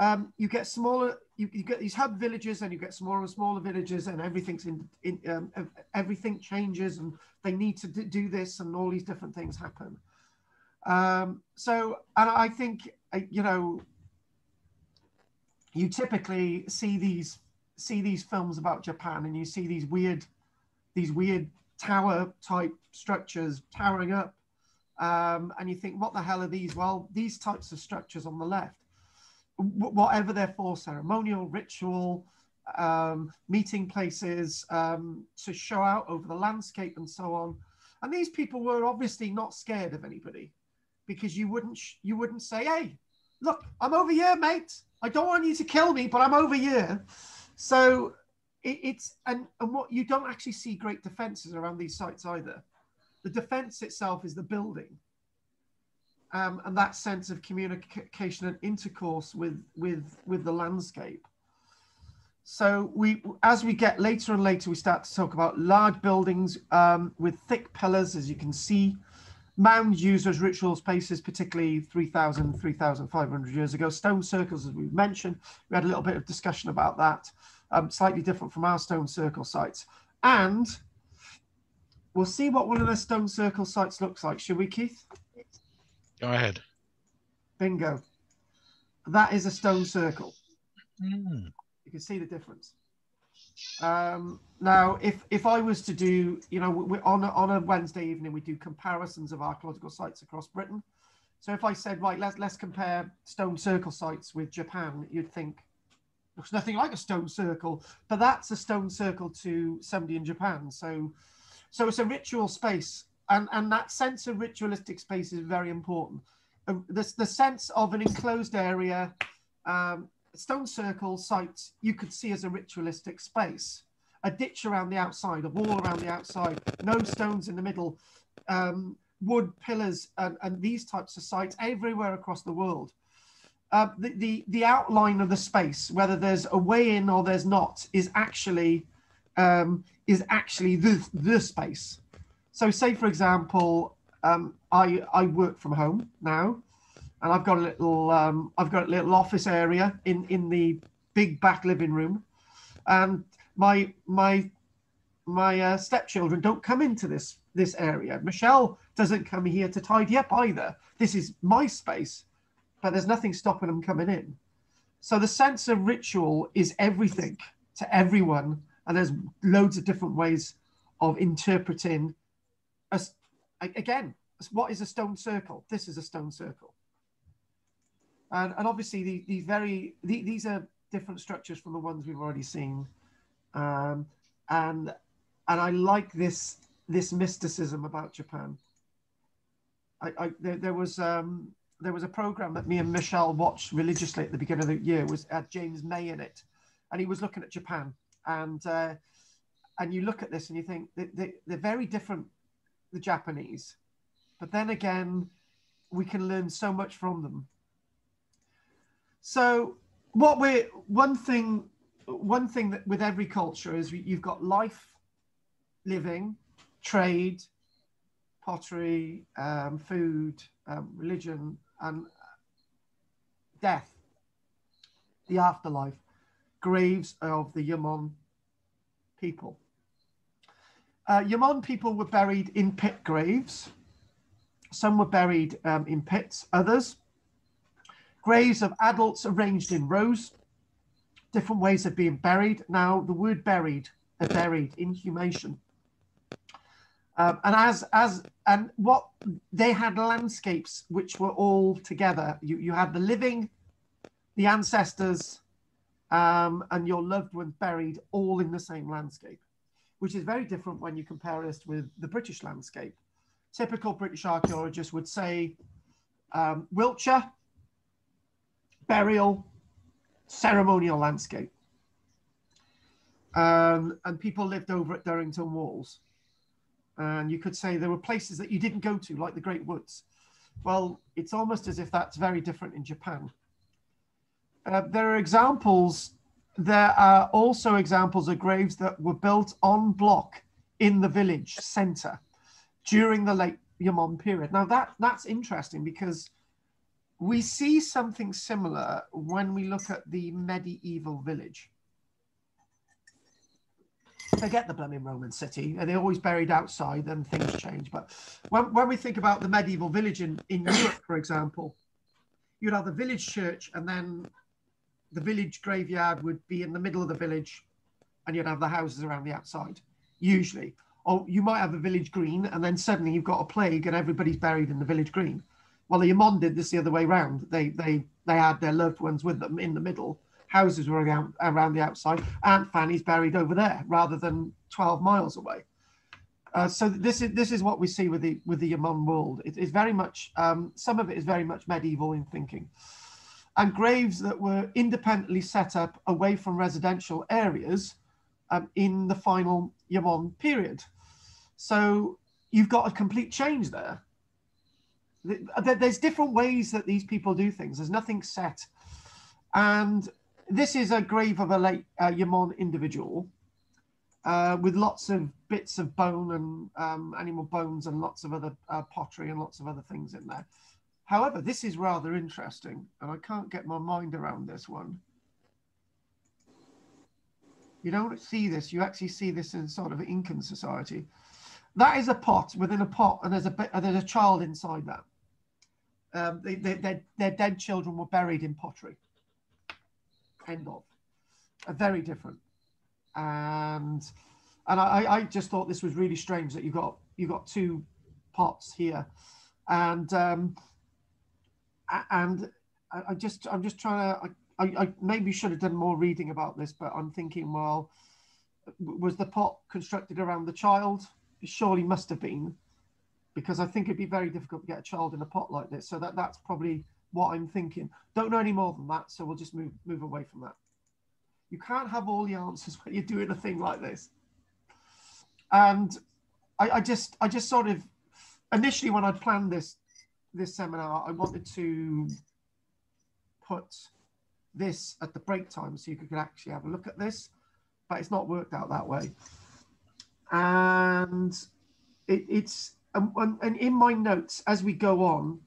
um, you get smaller you, you, get these hub villages and you get smaller and smaller villages and everything's in, in um, everything changes and they need to do this and all these different things happen um, so and i think uh, you know you typically see these see these films about japan and you see these weird these weird tower type structures towering up. Um, and you think, what the hell are these? Well, these types of structures on the left, whatever they're for, ceremonial, ritual, um, meeting places um, to show out over the landscape and so on. And these people were obviously not scared of anybody because you wouldn't you wouldn't say, "Hey, look, I'm over here, mate. I don't want you to kill me, but I'm over here." So it, it's and and what you don't actually see great defenses around these sites either. The defense itself is the building. Um, and that sense of communication and intercourse with with with the landscape. So we, as we get later and later, we start to talk about large buildings um, with thick pillars, as you can see, mounds used as ritual spaces, particularly 3,000, 3,500 years ago. Stone circles, as we've mentioned, we had a little bit of discussion about that um, slightly different from our stone circle sites. And we'll see what one of the stone circle sites looks like. Should we, Keith? Go ahead. Bingo. That is a stone circle. Mm. You can see the difference. Um, now, if if I was to do, you know, we, on a, on a Wednesday evening, we do comparisons of archaeological sites across Britain. So if I said, right, let's let's compare stone circle sites with Japan, you'd think, looks nothing like a stone circle, but that's a stone circle to somebody in Japan. So, so it's a ritual space, and and that sense of ritualistic space is very important. Uh, the, the sense of an enclosed area, um, stone circle sites, you could see as a ritualistic space. A ditch around the outside, a wall around the outside, no stones in the middle, um, wood pillars, and, and these types of sites everywhere across the world uh, the, the, the outline of the space, whether there's a way in or there's not, is actually um, is actually the, the space. So say, for example, um, I, I work from home now, and I've got a little um, I've got a little office area in, in the big back living room, and my my my uh, stepchildren don't come into this this area. Michelle doesn't come here to tidy up either. This is my space but there's nothing stopping them coming in. So the sense of ritual is everything to everyone, and there's loads of different ways of interpreting. Again, what is a stone circle? This is a stone circle, and and obviously the, these very the, these are different structures from the ones we've already seen, um, and and I like this this mysticism about Japan. I, I there, there was um, there was a program that me and Michelle watched religiously at the beginning of the year. Was had James May in it, and he was looking at Japan, and uh, and you look at this and you think they, they, they're very different, the Japanese, but then again, we can learn so much from them. So what we're one thing, one thing that with every culture is you've got life, living, trade, pottery, um, food, um, religion, and death, the afterlife, graves of the Jōmon people. Uh, Jōmon people were buried in pit graves. Some were buried um, in pits, others graves of adults arranged in rows, different ways of being buried. Now, the word buried, are buried, inhumation. Um, and as as and what they had landscapes which were all together. You you had the living, the ancestors, um, and your loved ones buried all in the same landscape, which is very different when you compare us with the British landscape. Typical British archaeologists would say um, Wiltshire, burial, ceremonial landscape. Um, and people lived over at Durrington Walls. And you could say there were places that you didn't go to, like the Great Woods. Well, it's almost as if that's very different in Japan. Uh, there are examples, there are also examples of graves that were built on block in the village center during the late Jōmon period. Now that that's interesting because we see something similar when we look at the medieval village. Forget the blooming Roman city, and they're always buried outside and things change. But when, when we think about the medieval village in, in Europe, for example, you'd have the village church and then the village graveyard would be in the middle of the village and you'd have the houses around the outside, usually. Or you might have a village green and then suddenly you've got a plague and everybody's buried in the village green. Well, the Jōmon did this the other way around. They they they had their loved ones with them in the middle. Houses were around, around the outside. Aunt Fanny's buried over there rather than 12 miles away. Uh, so this is this is what we see with the with the Jōmon world. It is very much um, some of it is very much medieval in thinking, and graves that were independently set up away from residential areas um, in the final Jōmon period. So you've got a complete change there there's different ways that these people do things. There's nothing set. And this is a grave of a late uh, Jōmon individual uh, with lots of bits of bone and um, animal bones and lots of other uh, pottery and lots of other things in there. However, this is rather interesting, and I can't get my mind around this one. You don't see this, you actually see this in sort of Incan society. That is a pot within a pot, and there's a there's a child inside that. Um, they, they, their, their dead children were buried in pottery. End of. Uh, very different. And and I, I just thought this was really strange that you got you got two pots here, and um, and I, I just I'm just trying to I, I maybe should have done more reading about this, but I'm thinking well, was the pot constructed around the child? It surely must have been, because I think it'd be very difficult to get a child in a pot like this. So that that's probably what I'm thinking. Don't know any more than that, so we'll just move move away from that. You can't have all the answers when you're doing a thing like this. And I, I just I just sort of initially when I planned this this seminar, I wanted to put this at the break time so you could actually have a look at this, but it's not worked out that way. And it, it's um, and in my notes as we go on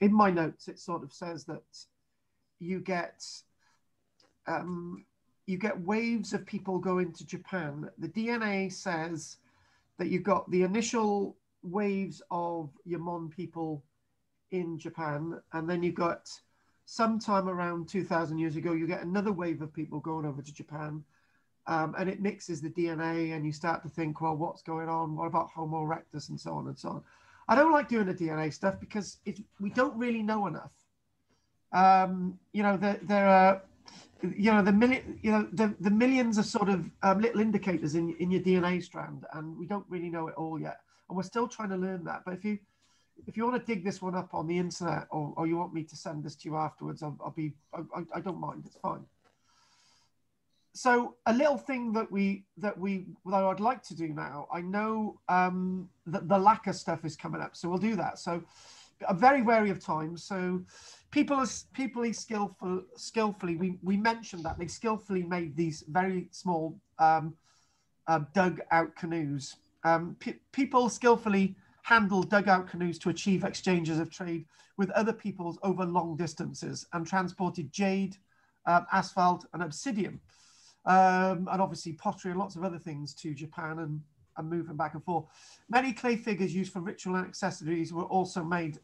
in my notes it sort of says that you get um, you get waves of people going to japan. The dna says that you've got the initial waves of Jōmon people in japan and then you've got sometime around 2000 years ago you get another wave of people going over to japan um, and it mixes the DNA, and you start to think, well, what's going on? What about Homo erectus and so on and so on? I don't like doing the DNA stuff because it, we don't really know enough. Um, you know, there, there are, you know, the million, you know, the, the millions of sort of um, little indicators in, in your DNA strand, and we don't really know it all yet. And we're still trying to learn that. But if you, if you want to dig this one up on the internet, or, or you want me to send this to you afterwards, I'll, I'll be, I, I don't mind. It's fine so a little thing that we that we that I'd like to do now. I know um, that the lacquer stuff is coming up, so we'll do that. So I'm very wary of time. So people are people are skillful skillfully. We we mentioned that they skillfully made these very small um, uh, dug out canoes. Um, pe people skillfully handled dugout canoes to achieve exchanges of trade with other peoples over long distances and transported jade, um, asphalt, and obsidian, um, and obviously pottery and lots of other things to Japan and, and moving back and forth. Many clay figures used for ritual and accessories were also made.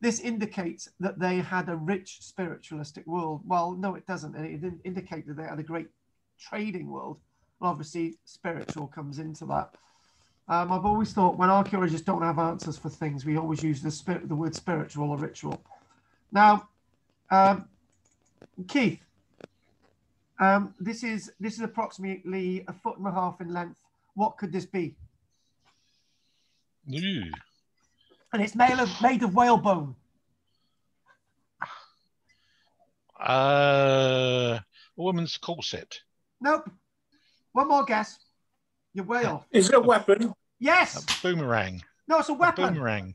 This indicates that they had a rich spiritualistic world. Well, no, it doesn't. It didn't indicate that they had a great trading world. Well, obviously, spiritual comes into that. Um, I've always thought when archaeologists don't have answers for things, we always use the spirit, the word spiritual or ritual. Now, um, Keith, um, this is this is approximately a foot and a half in length. What could this be? Ooh. And it's made of made of whale bone. Uh, a woman's corset. Nope. One more guess. You're way off. Is it a weapon? Yes. A boomerang. No, it's a A weapon. boomerang.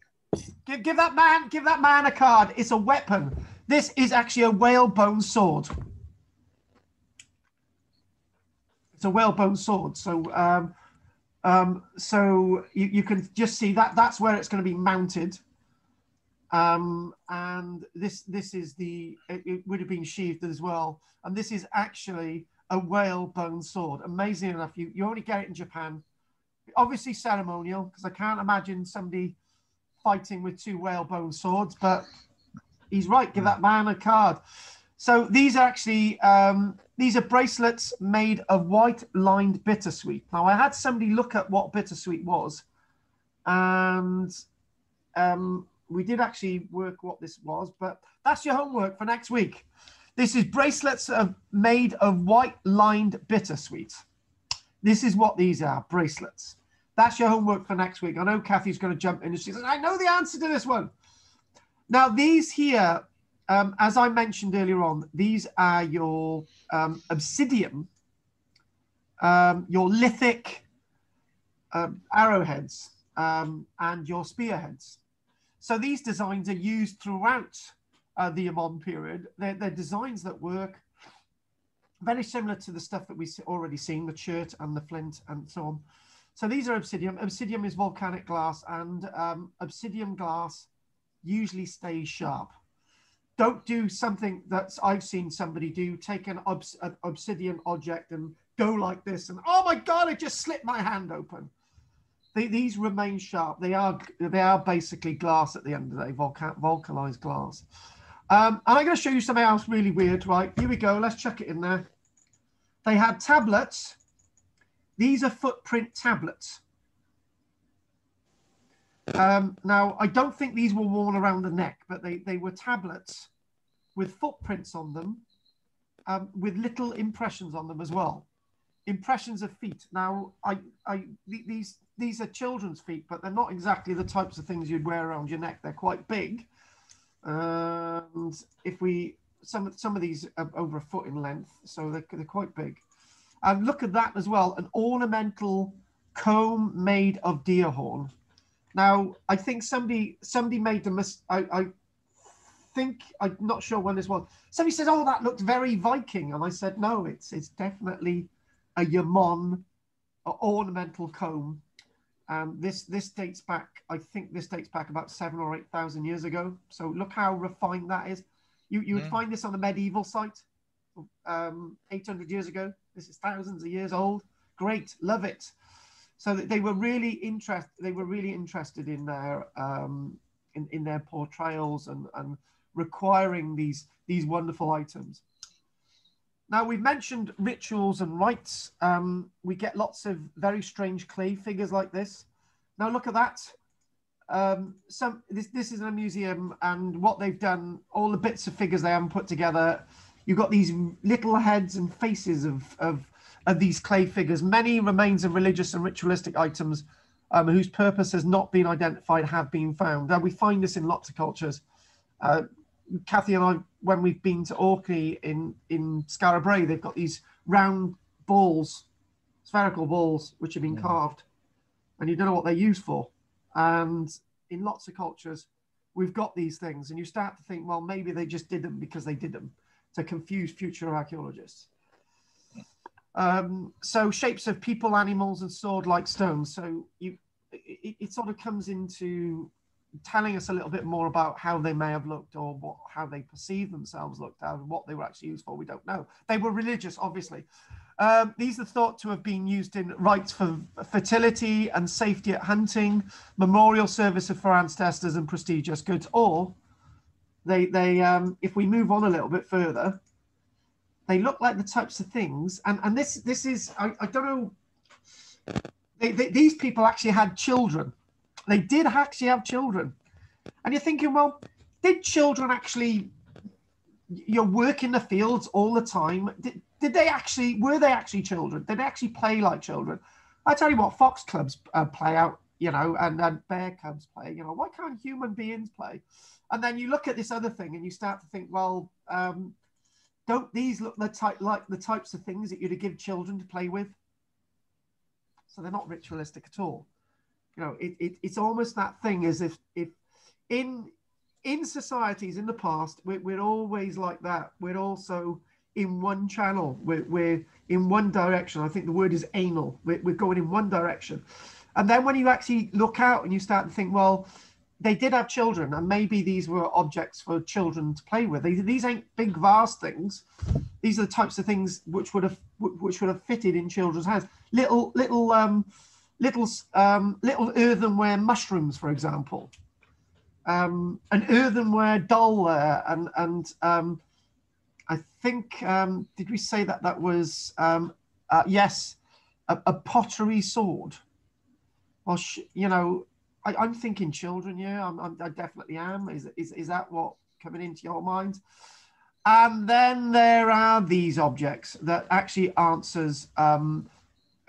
Give, give that man, give that man a card. It's a weapon. This is actually a whalebone sword. It's a whalebone sword. So, um, um, so you, you can just see that that's where it's going to be mounted. Um, and this this is the it, it would have been sheathed as well. And this is actually a whalebone sword. Amazing enough, you you only get it in Japan. Obviously ceremonial because I can't imagine somebody fighting with two whalebone swords, but he's right. Give that man a card. So these are actually um, these are bracelets made of white lined bittersweet. Now I had somebody look at what bittersweet was, and um, we did actually work what this was. But that's your homework for next week. This is bracelets of, made of white lined bittersweet. This is what these are bracelets. That's your homework for next week. I know Kathy's going to jump in and she says, I know the answer to this one. Now, these here, um, as I mentioned earlier on, these are your um, obsidian, um, your lithic um, arrowheads, um, and your spearheads. So these designs are used throughout uh, the Jōmon period. They're, they're designs that work very similar to the stuff that we've already seen, the chert and the flint and so on. So these are obsidian. Obsidian is volcanic glass, and um, obsidian glass usually stays sharp. Don't do something that I've seen somebody do. Take an, obs- an obsidian object and go like this, and oh my god, I just slipped my hand open. They, these remain sharp. They are they are basically glass at the end of the day, volcan- vulcanized glass. Um, and I'm going to show you something else really weird. Right, here we go. Let's chuck it in there. They had tablets. These are footprint tablets. Um, now, I don't think these were worn around the neck, but they, they were tablets with footprints on them, um, with little impressions on them as well. Impressions of feet. Now, I, I, th- these, these are children's feet, but they're not exactly the types of things you'd wear around your neck. They're quite big. And if we, some, some of these are over a foot in length, so they're, they're quite big. And look at that as well, an ornamental comb made of deer horn. Now, I think somebody somebody made the mis- I, I think I'm not sure when this was. Somebody said, "Oh, that looked very Viking," and I said, "No, it's it's definitely a Jōmon ornamental comb." Um, this this dates back. I think this dates back about seven or eight thousand years ago. So look how refined that is. You you would Mm. find this on a medieval site, um, eight hundred years ago. This is thousands of years old. Great, love it. So they were really interest. They were really interested in their um, in, in their portrayals and, and requiring these these wonderful items. Now we've mentioned rituals and rites. Um, we get lots of very strange clay figures like this. Now look at that. Um, some this this is in a museum, and what they've done, all the bits of figures they haven't put together. You've got these little heads and faces of of of these clay figures. Many remains of religious and ritualistic items um, whose purpose has not been identified have been found. Now we find this in lots of cultures. Uh, Kathy and I, when we've been to Orkney in in Skara Brae, they've got these round balls, spherical balls, which have been carved, and you don't know what they're used for. And in lots of cultures, we've got these things, and you start to think, well, maybe they just did them because they did them to confuse future archaeologists. Um, so shapes of people, animals, and sword-like stones. So you, it, it sort of comes into telling us a little bit more about how they may have looked or what how they perceive themselves looked at and what they were actually used for. We don't know. They were religious, obviously. Um, these are thought to have been used in rites for fertility and safety at hunting, memorial service for ancestors and prestigious goods. Or they, they um, if we move on a little bit further, they look like the types of things. And, and this, this is, I, I don't know, they, they, these people actually had children. They did actually have children. And you're thinking, well, did children actually you work in the fields all the time? Did, did they actually were they actually children? Did they actually play like children? I tell you what, fox clubs uh, play out, you know, and then bear cubs play. You know, why can't human beings play? And then you look at this other thing, and you start to think, well, um, don't these look the type like the types of things that you'd give children to play with? So they're not ritualistic at all. You know, it, it it's almost that thing as if if in in societies in the past we're, we're always like that. We're also in one channel. We're, we're in one direction. I think the word is anal. We're, we're going in one direction. And then when you actually look out and you start to think, well, they did have children, and maybe these were objects for children to play with. These, these ain't big, vast things. These are the types of things which would have which would have fitted in children's hands. Little, little, um, little, um, little earthenware mushrooms, for example. Um, an earthenware doll there, and and um, I think, um, did we say that that was, um, uh, yes, a, a, pottery sword? Well, you know, I, am thinking children, yeah, I'm, I'm, i definitely am. Is, is, is that what coming into your mind? And then there are these objects that actually answers. Um,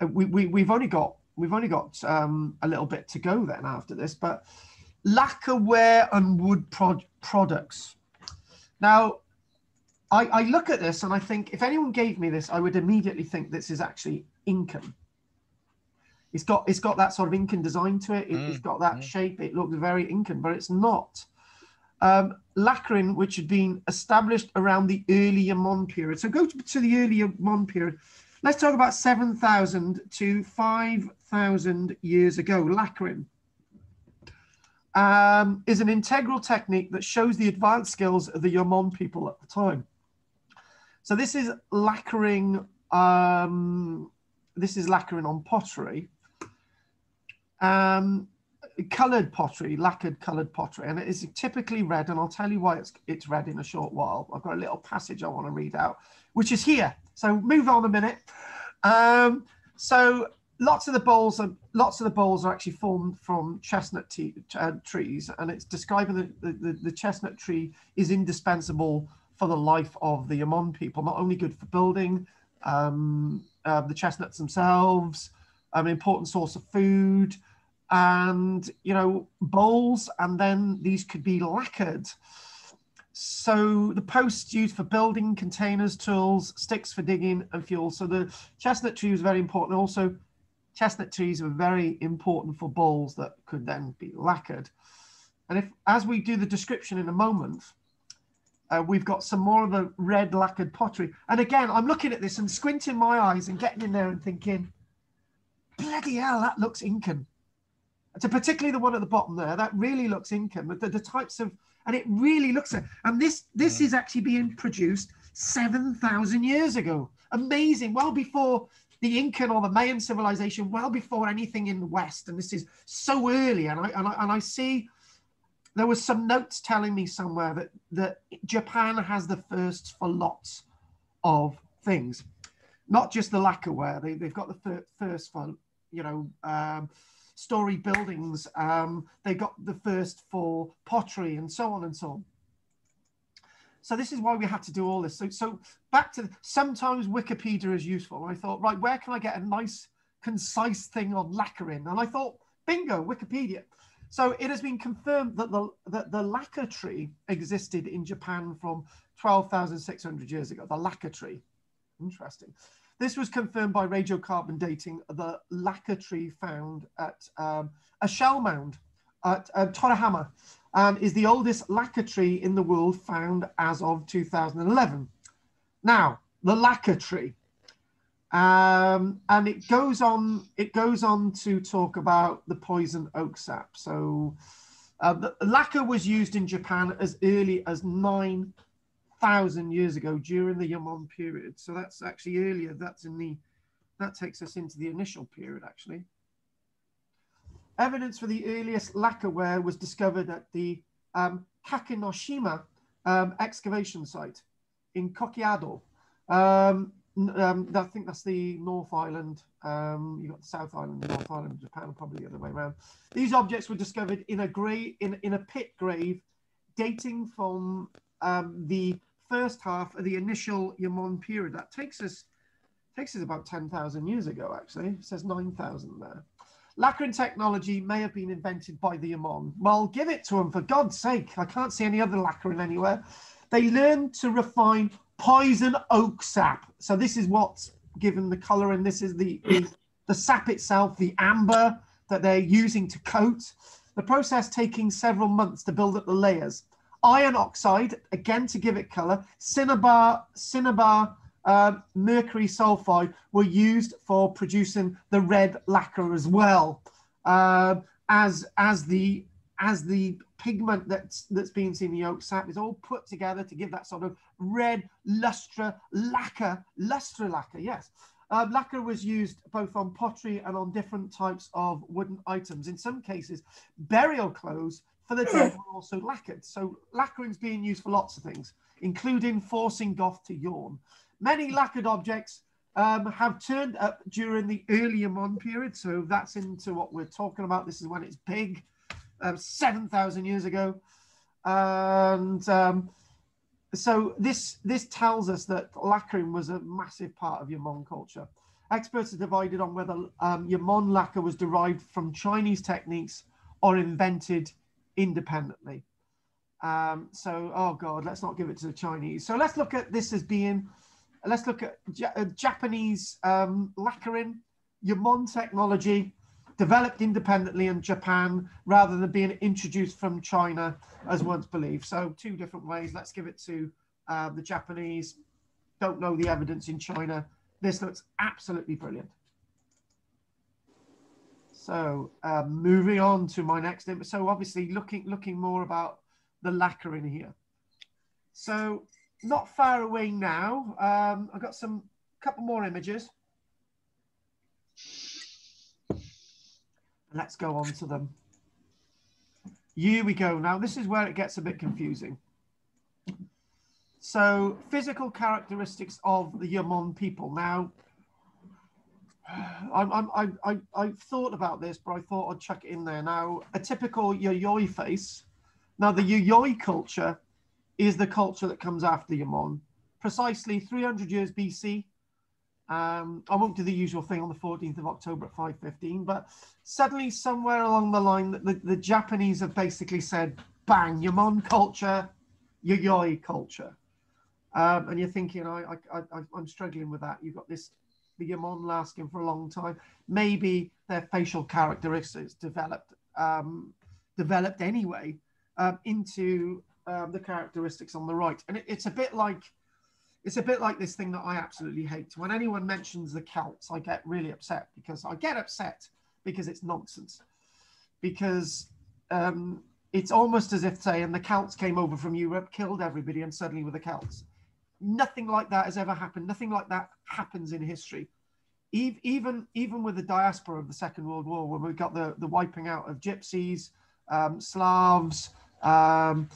we, we, we've only got we've only got um, a little bit to go then after this, but lacquerware and wood pro- products. Now, I, I look at this and I think if anyone gave me this, I would immediately think this is actually Incan. It's got it's got that sort of Incan design to it. it has mm, got that mm. shape. It looks very Incan, but it's not. Um, lacquering, which had been established around the early Jōmon period. So go to, to the early Jōmon period. Let's talk about 7,000 to 5,000 years ago. Lacquering um, is an integral technique that shows the advanced skills of the Jōmon people at the time. So this is lacquering. Um, this is lacquering on pottery. Um, coloured pottery, lacquered coloured pottery, and it is typically red. And I'll tell you why it's it's red in a short while. I've got a little passage I want to read out, which is here. So move on a minute. Um, so lots of the bowls are lots of the bowls are actually formed from chestnut uh, trees, and it's describing the, the the chestnut tree is indispensable for the life of the Jōmon people. Not only good for building, um, uh, the chestnuts themselves, an important source of food, and you know bowls, and then these could be lacquered. So the posts used for building, containers, tools, sticks for digging, and fuel. So the chestnut tree was very important. Also, chestnut trees were very important for bowls that could then be lacquered. And if, as we do the description in a moment, uh, we've got some more of the red lacquered pottery. And again, I'm looking at this and squinting my eyes and getting in there and thinking, bloody hell, that looks Incan. So particularly the one at the bottom there, that really looks Incan. The, the types of, and it really looks, and this this yeah. is actually being produced 7,000 years ago. Amazing. Well before the Incan or the Mayan civilization, well before anything in the West. And this is so early. And I, and I, and I see there was some notes telling me somewhere that that Japan has the first for lots of things, not just the lacquerware. They they've got the first for you know um, story buildings. Um, they got the first for pottery and so on and so on. So this is why we had to do all this. So so back to sometimes Wikipedia is useful. I thought right, where can I get a nice concise thing on lacquering? And I thought bingo, Wikipedia. So it has been confirmed that the, that the lacquer tree existed in Japan from 12,600 years ago, the lacquer tree. Interesting. This was confirmed by radiocarbon dating the lacquer tree found at um, a shell mound at uh, and is the oldest lacquer tree in the world found as of 2011. Now, the lacquer tree. Um, and it goes on. It goes on to talk about the poison oak sap. So, uh, the lacquer was used in Japan as early as nine thousand years ago during the Jōmon period. So that's actually earlier. That's in the. That takes us into the initial period, actually. Evidence for the earliest lacquerware was discovered at the um, Kakinoshima um, excavation site in Hokkaido. Um, um, I think that's the North Island. Um, you got the South Island, North Island, Japan, probably the other way around. These objects were discovered in a grave in, in a pit grave, dating from um, the first half of the initial Jōmon period. That takes us takes us about ten thousand years ago. Actually, it says nine thousand there. Lacquering technology may have been invented by the Jōmon. Well, give it to them for God's sake. I can't see any other lacquering anywhere. They learned to refine poison oak sap. So this is what's given the color, and this is the, the, the sap itself, the amber that they're using to coat. The process taking several months to build up the layers. Iron oxide, again to give it color. Cinnabar, cinnabar, uh, mercury sulfide were used for producing the red lacquer as well. Uh, as as the as the pigment that's that's being seen in the oak sap is all put together to give that sort of red lustre lacquer, lustre lacquer, yes. Uh, lacquer was used both on pottery and on different types of wooden items. In some cases, burial clothes for the dead were also lacquered. So lacquering is being used for lots of things, including forcing Goff to yawn. Many lacquered objects um, have turned up during the early Jōmon period. So that's into what we're talking about. This is when it's big um, 7,000 years ago. And um, so this, this tells us that lacquering was a massive part of Jōmon culture. Experts are divided on whether um, Jōmon lacquer was derived from Chinese techniques or invented independently. Um, so, oh God, let's not give it to the Chinese. So let's look at this as being, let's look at uh, Japanese um, lacquering, Jōmon technology, developed independently in Japan rather than being introduced from China as once believed. So two different ways. Let's give it to uh, the Japanese. Don't know the evidence in China. This looks absolutely brilliant. So uh, moving on to my next. So obviously looking looking more about the lacquer in here. So not far away now. Um, I've got some couple more images. Let's go on to them. Here we go. Now, this is where it gets a bit confusing. So, physical characteristics of the Jōmon people. Now, I'm, I, I, I thought about this, but I thought I'd chuck it in there. Now, a typical Yayoi face. Now, the Yayoi culture is the culture that comes after Jōmon. Precisely 300 years BC, um, I won't do the usual thing on the 14th of October at 5.15, but suddenly somewhere along the line, the, the Japanese have basically said, bang, Jōmon culture, Yayoi culture. Um, and you're thinking, I, I, I, I'm struggling with that. You've got this, the Jōmon lasting for a long time. Maybe their facial characteristics developed, um, developed anyway um, into um, the characteristics on the right. And it, it's a bit like, it's a bit like this thing that I absolutely hate. When anyone mentions the Celts, I get really upset because I get upset because it's nonsense. Because um, it's almost as if saying the Celts came over from Europe, killed everybody, and suddenly were the Celts. Nothing like that has ever happened. Nothing like that happens in history. Even even with the diaspora of the Second World War, when we got the, the wiping out of gypsies, um, Slavs, um,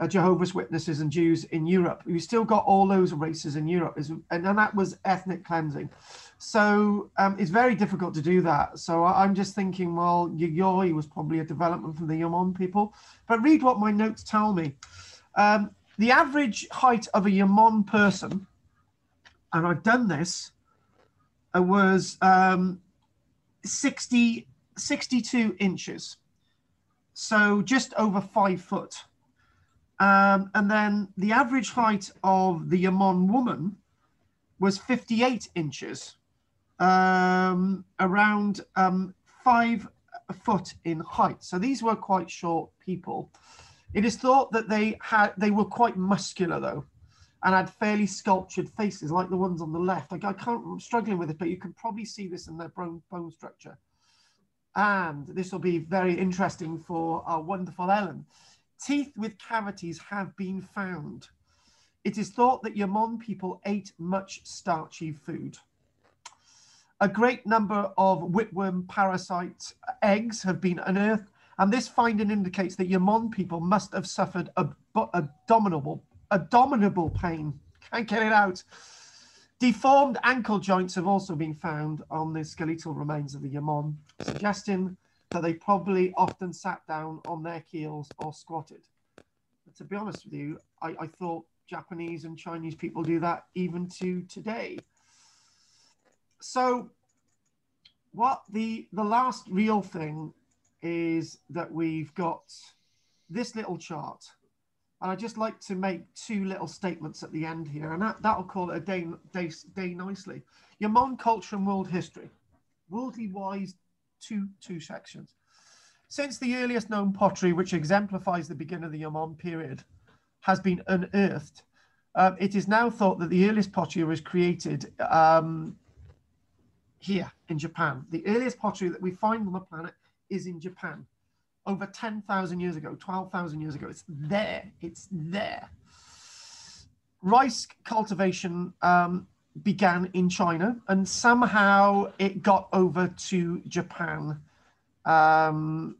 uh, Jehovah's Witnesses and Jews in Europe. We still got all those races in Europe, and, and that was ethnic cleansing. So um, it's very difficult to do that. So I, am just thinking, well, Yayoi was probably a development from the Jōmon people. But read what my notes tell me. Um, the average height of a Jōmon person, and I've done this, uh, was um, 60, 62 inches. So just over five foot. Um, and then the average height of the Jōmon woman was 58 inches, um, around um, five foot in height. So these were quite short people. It is thought that they had they were quite muscular though. and had fairly sculptured faces like the ones on the left. Like I can't, I'm struggling with it, but you can probably see this in their bone, bone structure. And this will be very interesting for our wonderful Ellen. Teeth with cavities have been found. It is thought that Jōmon people ate much starchy food. A great number of whipworm parasite eggs have been unearthed, and this finding indicates that Jōmon people must have suffered ab- abominable, abominable pain. Can't get it out. Deformed ankle joints have also been found on the skeletal remains of the Jōmon, suggesting that they probably often sat down on their keels or squatted. But to be honest with you, I, I thought Japanese and Chinese people do that even to today. So what the the last real thing is that we've got this little chart. And I just like to make two little statements at the end here, and that, that'll call it a day, day, day nicely. Jōmon culture and world history. Worldly wise, two, two sections. Since the earliest known pottery, which exemplifies the beginning of the Jōmon period, has been unearthed, um, it is now thought that the earliest pottery was created um, here in Japan. The earliest pottery that we find on the planet is in Japan. Over 10,000 years ago, 12,000 years ago. It's there. It's there. Rice cultivation um, began in China and somehow it got over to Japan. Um,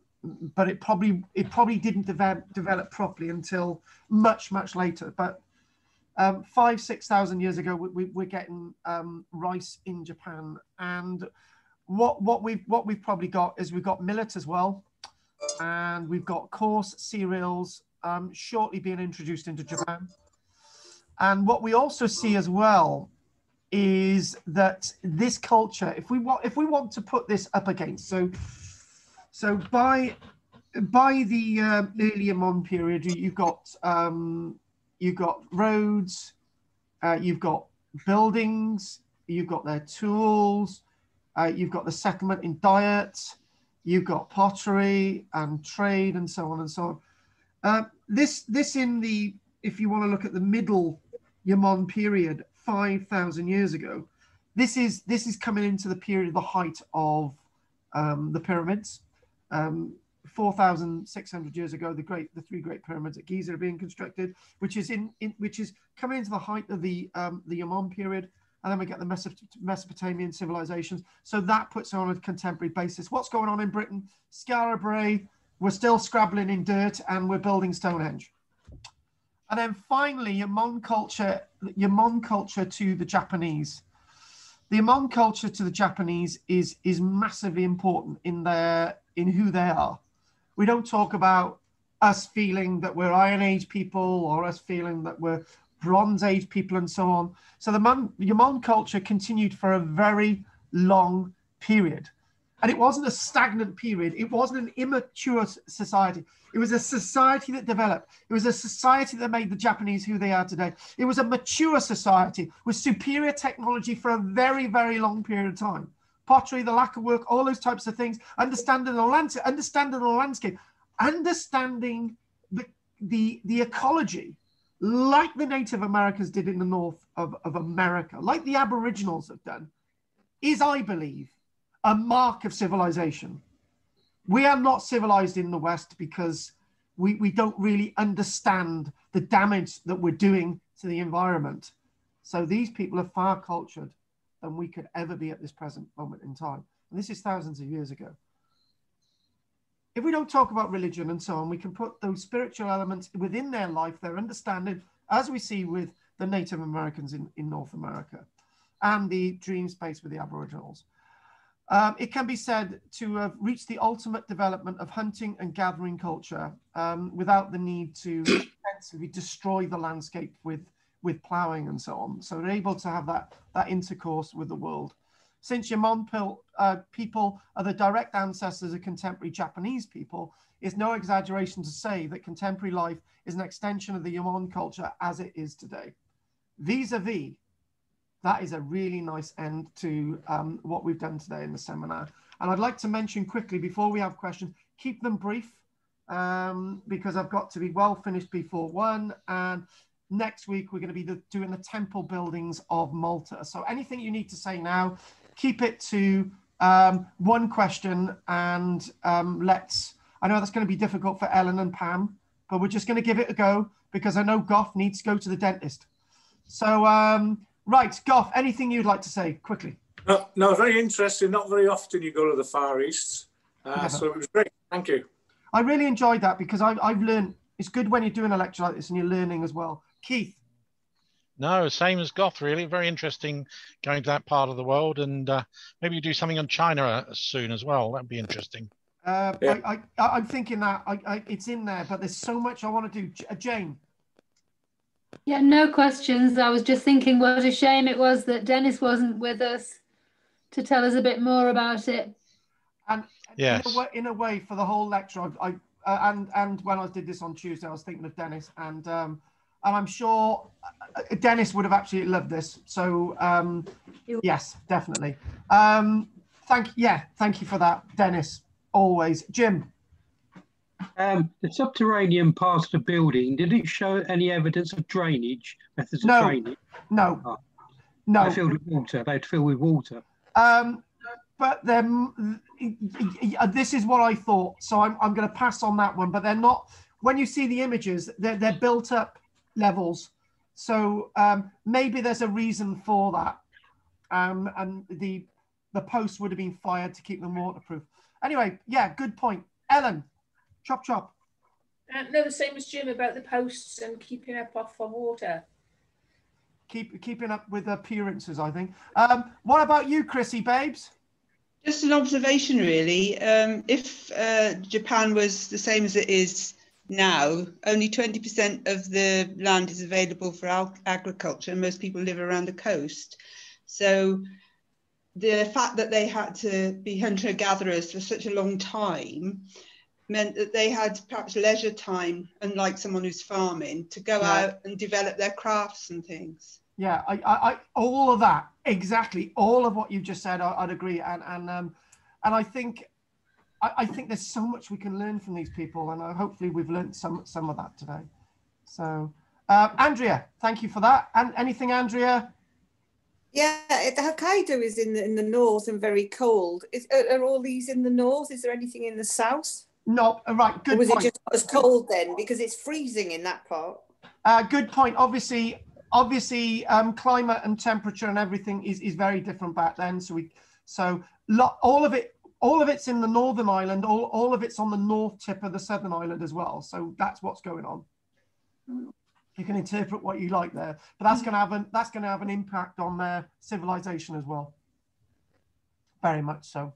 but it probably it probably didn't develop, develop properly until much much later. But um, five six thousand years ago, we, we, are getting um, rice in Japan, and what what we've what we've probably got is we've got millet as well, and we've got coarse cereals um, shortly being introduced into Japan. And what we also see as well is that this culture, if we want if we want to put this up against, so so by by the um, early Jōmon period, you've got um, you've got roads, uh, you've got buildings, you've got their tools, uh, you've got the settlement in diet, you've got pottery and trade and so on and so on. Uh, this this in the if you want to look at the middle Jōmon period, five thousand years ago, this is this is coming into the period of the height of um, the pyramids. Um, 4,600 years ago, the great, the three great pyramids at Giza are being constructed, which is in, in which is coming into the height of the um, the Jōmon period, and then we get the Mesopotamian civilizations. So that puts on a contemporary basis. What's going on in Britain? Skara Brae, we're still scrabbling in dirt, and we're building Stonehenge. And then finally, Jōmon culture, Jōmon culture to the Japanese. The Jōmon culture to the Japanese is is massively important in their in who they are we don't talk about us feeling that we're Iron Age people or us feeling that we're Bronze Age people and so on. So the Mon- Jōmon culture continued for a very long period. And it wasn't a stagnant period. It wasn't an immature society. It was a society that developed. It was a society that made the Japanese who they are today. It was a mature society with superior technology for a very, very long period of time pottery, the lack of work, all those types of things, understanding the landscape, understanding the landscape, understanding the, the, the ecology, like the Native Americans did in the north of, of America, like the Aboriginals have done, is, I believe, a mark of civilization. We are not civilized in the West because we, we don't really understand the damage that we're doing to the environment. So these people are far cultured than we could ever be at this present moment in time. And this is thousands of years ago. If we don't talk about religion and so on, we can put those spiritual elements within their life, their understanding, as we see with the Native Americans in, in North America and the dream space with the Aboriginals. Um, it can be said to have reached the ultimate development of hunting and gathering culture um, without the need to destroy the landscape with with ploughing and so on. So they're able to have that, that intercourse with the world. Since Jōmon uh, people are the direct ancestors of contemporary Japanese people, it's no exaggeration to say that contemporary life is an extension of the Jōmon culture as it is today. Vis-a-vis, that is a really nice end to um, what we've done today in the seminar. And I'd like to mention quickly before we have questions, keep them brief um, because I've got to be well finished before one. And next week we're going to be the, doing the temple buildings of Malta. So anything you need to say now, keep it to um, one question and um, let's. I know that's going to be difficult for Ellen and Pam, but we're just going to give it a go because I know Goff needs to go to the dentist. So, um, right, Goff, anything you'd like to say quickly? No, no, very interesting. Not very often you go to the Far East. Uh, So it was great. Thank you. I really enjoyed that because I've, I've learned it's good when you're doing a lecture like this and you're learning as well. Keith, No, same as Goff, really. Very interesting going to that part of the world, and uh, maybe you do something on China uh, soon as well. That'd be interesting. uh, Yeah. I, I, I'm thinking that I, I, it's in there, but there's so much I want to do. Uh, Jane, Yeah, no questions. I was just thinking what a shame it was that Dennis wasn't with us to tell us a bit more about it. and Yes. in, a way, in a way, for the whole lecture, I, I uh, and and when I did this on Tuesday, I was thinking of Dennis, and um, and I'm sure uh, Dennis would have absolutely loved this. So um, yes, definitely. Um, thank yeah, thank you for that, Dennis. Always, Jim. Um, the subterranean part of the building, did it show any evidence of drainage, methods of No. drainage? No, Oh. no. They filled with water. They'd fill with water. Um, but then this is what I thought. So I'm, I'm going to pass on that one. But they're not. When you see the images, they're, they're built up levels. So um, maybe there's a reason for that. Um, and the the posts would have been fired to keep them waterproof. Anyway, yeah, good point. Ellen, chop chop. Uh, no, the same as Jim about the posts and keeping up off of water. Keep keeping up with appearances, I think. Um, what about you, Chrissy Babes? Just an observation, really. Um, if uh, Japan was the same as it is now, only 20% of the land is available for agriculture, and most people live around the coast. So the fact that they had to be hunter gatherers for such a long time meant that they had perhaps leisure time, unlike someone who's farming, to go Yeah. out and develop their crafts and things. Yeah, I, I, I, all of that, exactly, all of what you just said, I, I'd agree, and and um, and I think, I, I think there's so much we can learn from these people, and uh, hopefully we've learned some some of that today. So, uh, Andrea, thank you for that. And anything, Andrea? Yeah, the Hokkaido is in the, in the north and very cold. Is, are, are all these in the north? Is there anything in the south? No, right, good or was point. it just as cold then? Because it's freezing in that part. Uh, good point. Obviously, obviously, um, climate and temperature and everything is, is very different back then. So we, so lo- all of it, all of it's in the northern island. All, all of it's on the north tip of the southern island as well. So that's what's going on. You can interpret what you like there, but that's going to have an that's going to have an impact on their civilization as well. Very much so.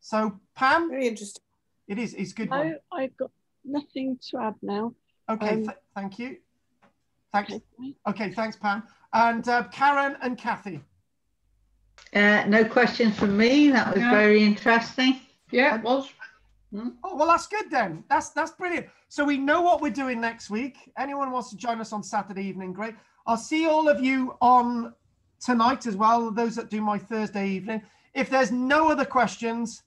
So Pam, very interesting. It is. It's good No, one. I've got nothing to add now. Okay, Um, th- thank you. Thanks. Okay, thanks, Pam. And uh, Karen and Kathy. Uh, no questions from me. That was Yeah. very interesting. Yeah, it was. Oh well, that's good then. That's that's brilliant. So we know what we're doing next week. Anyone wants to join us on Saturday evening? Great. I'll see all of you on tonight as well. Those that do my Thursday evening. If there's no other questions,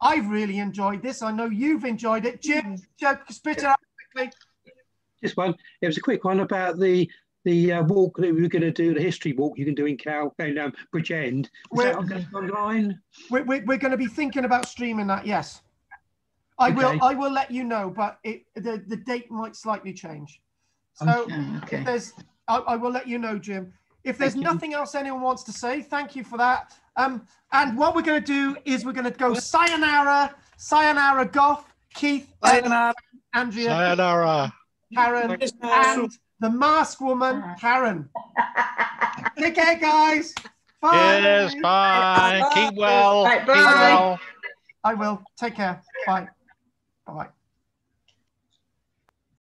I've really enjoyed this. I know you've enjoyed it. Jim, Jim spit it out quickly. Just one. It was a quick one about the the uh, walk that we were going to do, the history walk you can do in Cal in um, Bridgend. Is We're- that on- online? We're, we're, we're going to be thinking about streaming that. Yes, I will. I will let you know, but it the, the date might slightly change. So Okay. if there's, I, I will let you know, Jim. If there's Thank you. nothing else anyone wants to say, thank you for that. Um, and what we're going to do is we're going to go sayonara, sayonara, Goff, Keith, Sayonara. Andrea, Sayonara. Karen, and the mask woman, ah. Karen. Take care, guys. Bye. Yes, bye. Keep well. Right, Keep bye. well. I will. Take care. Bye. Bye.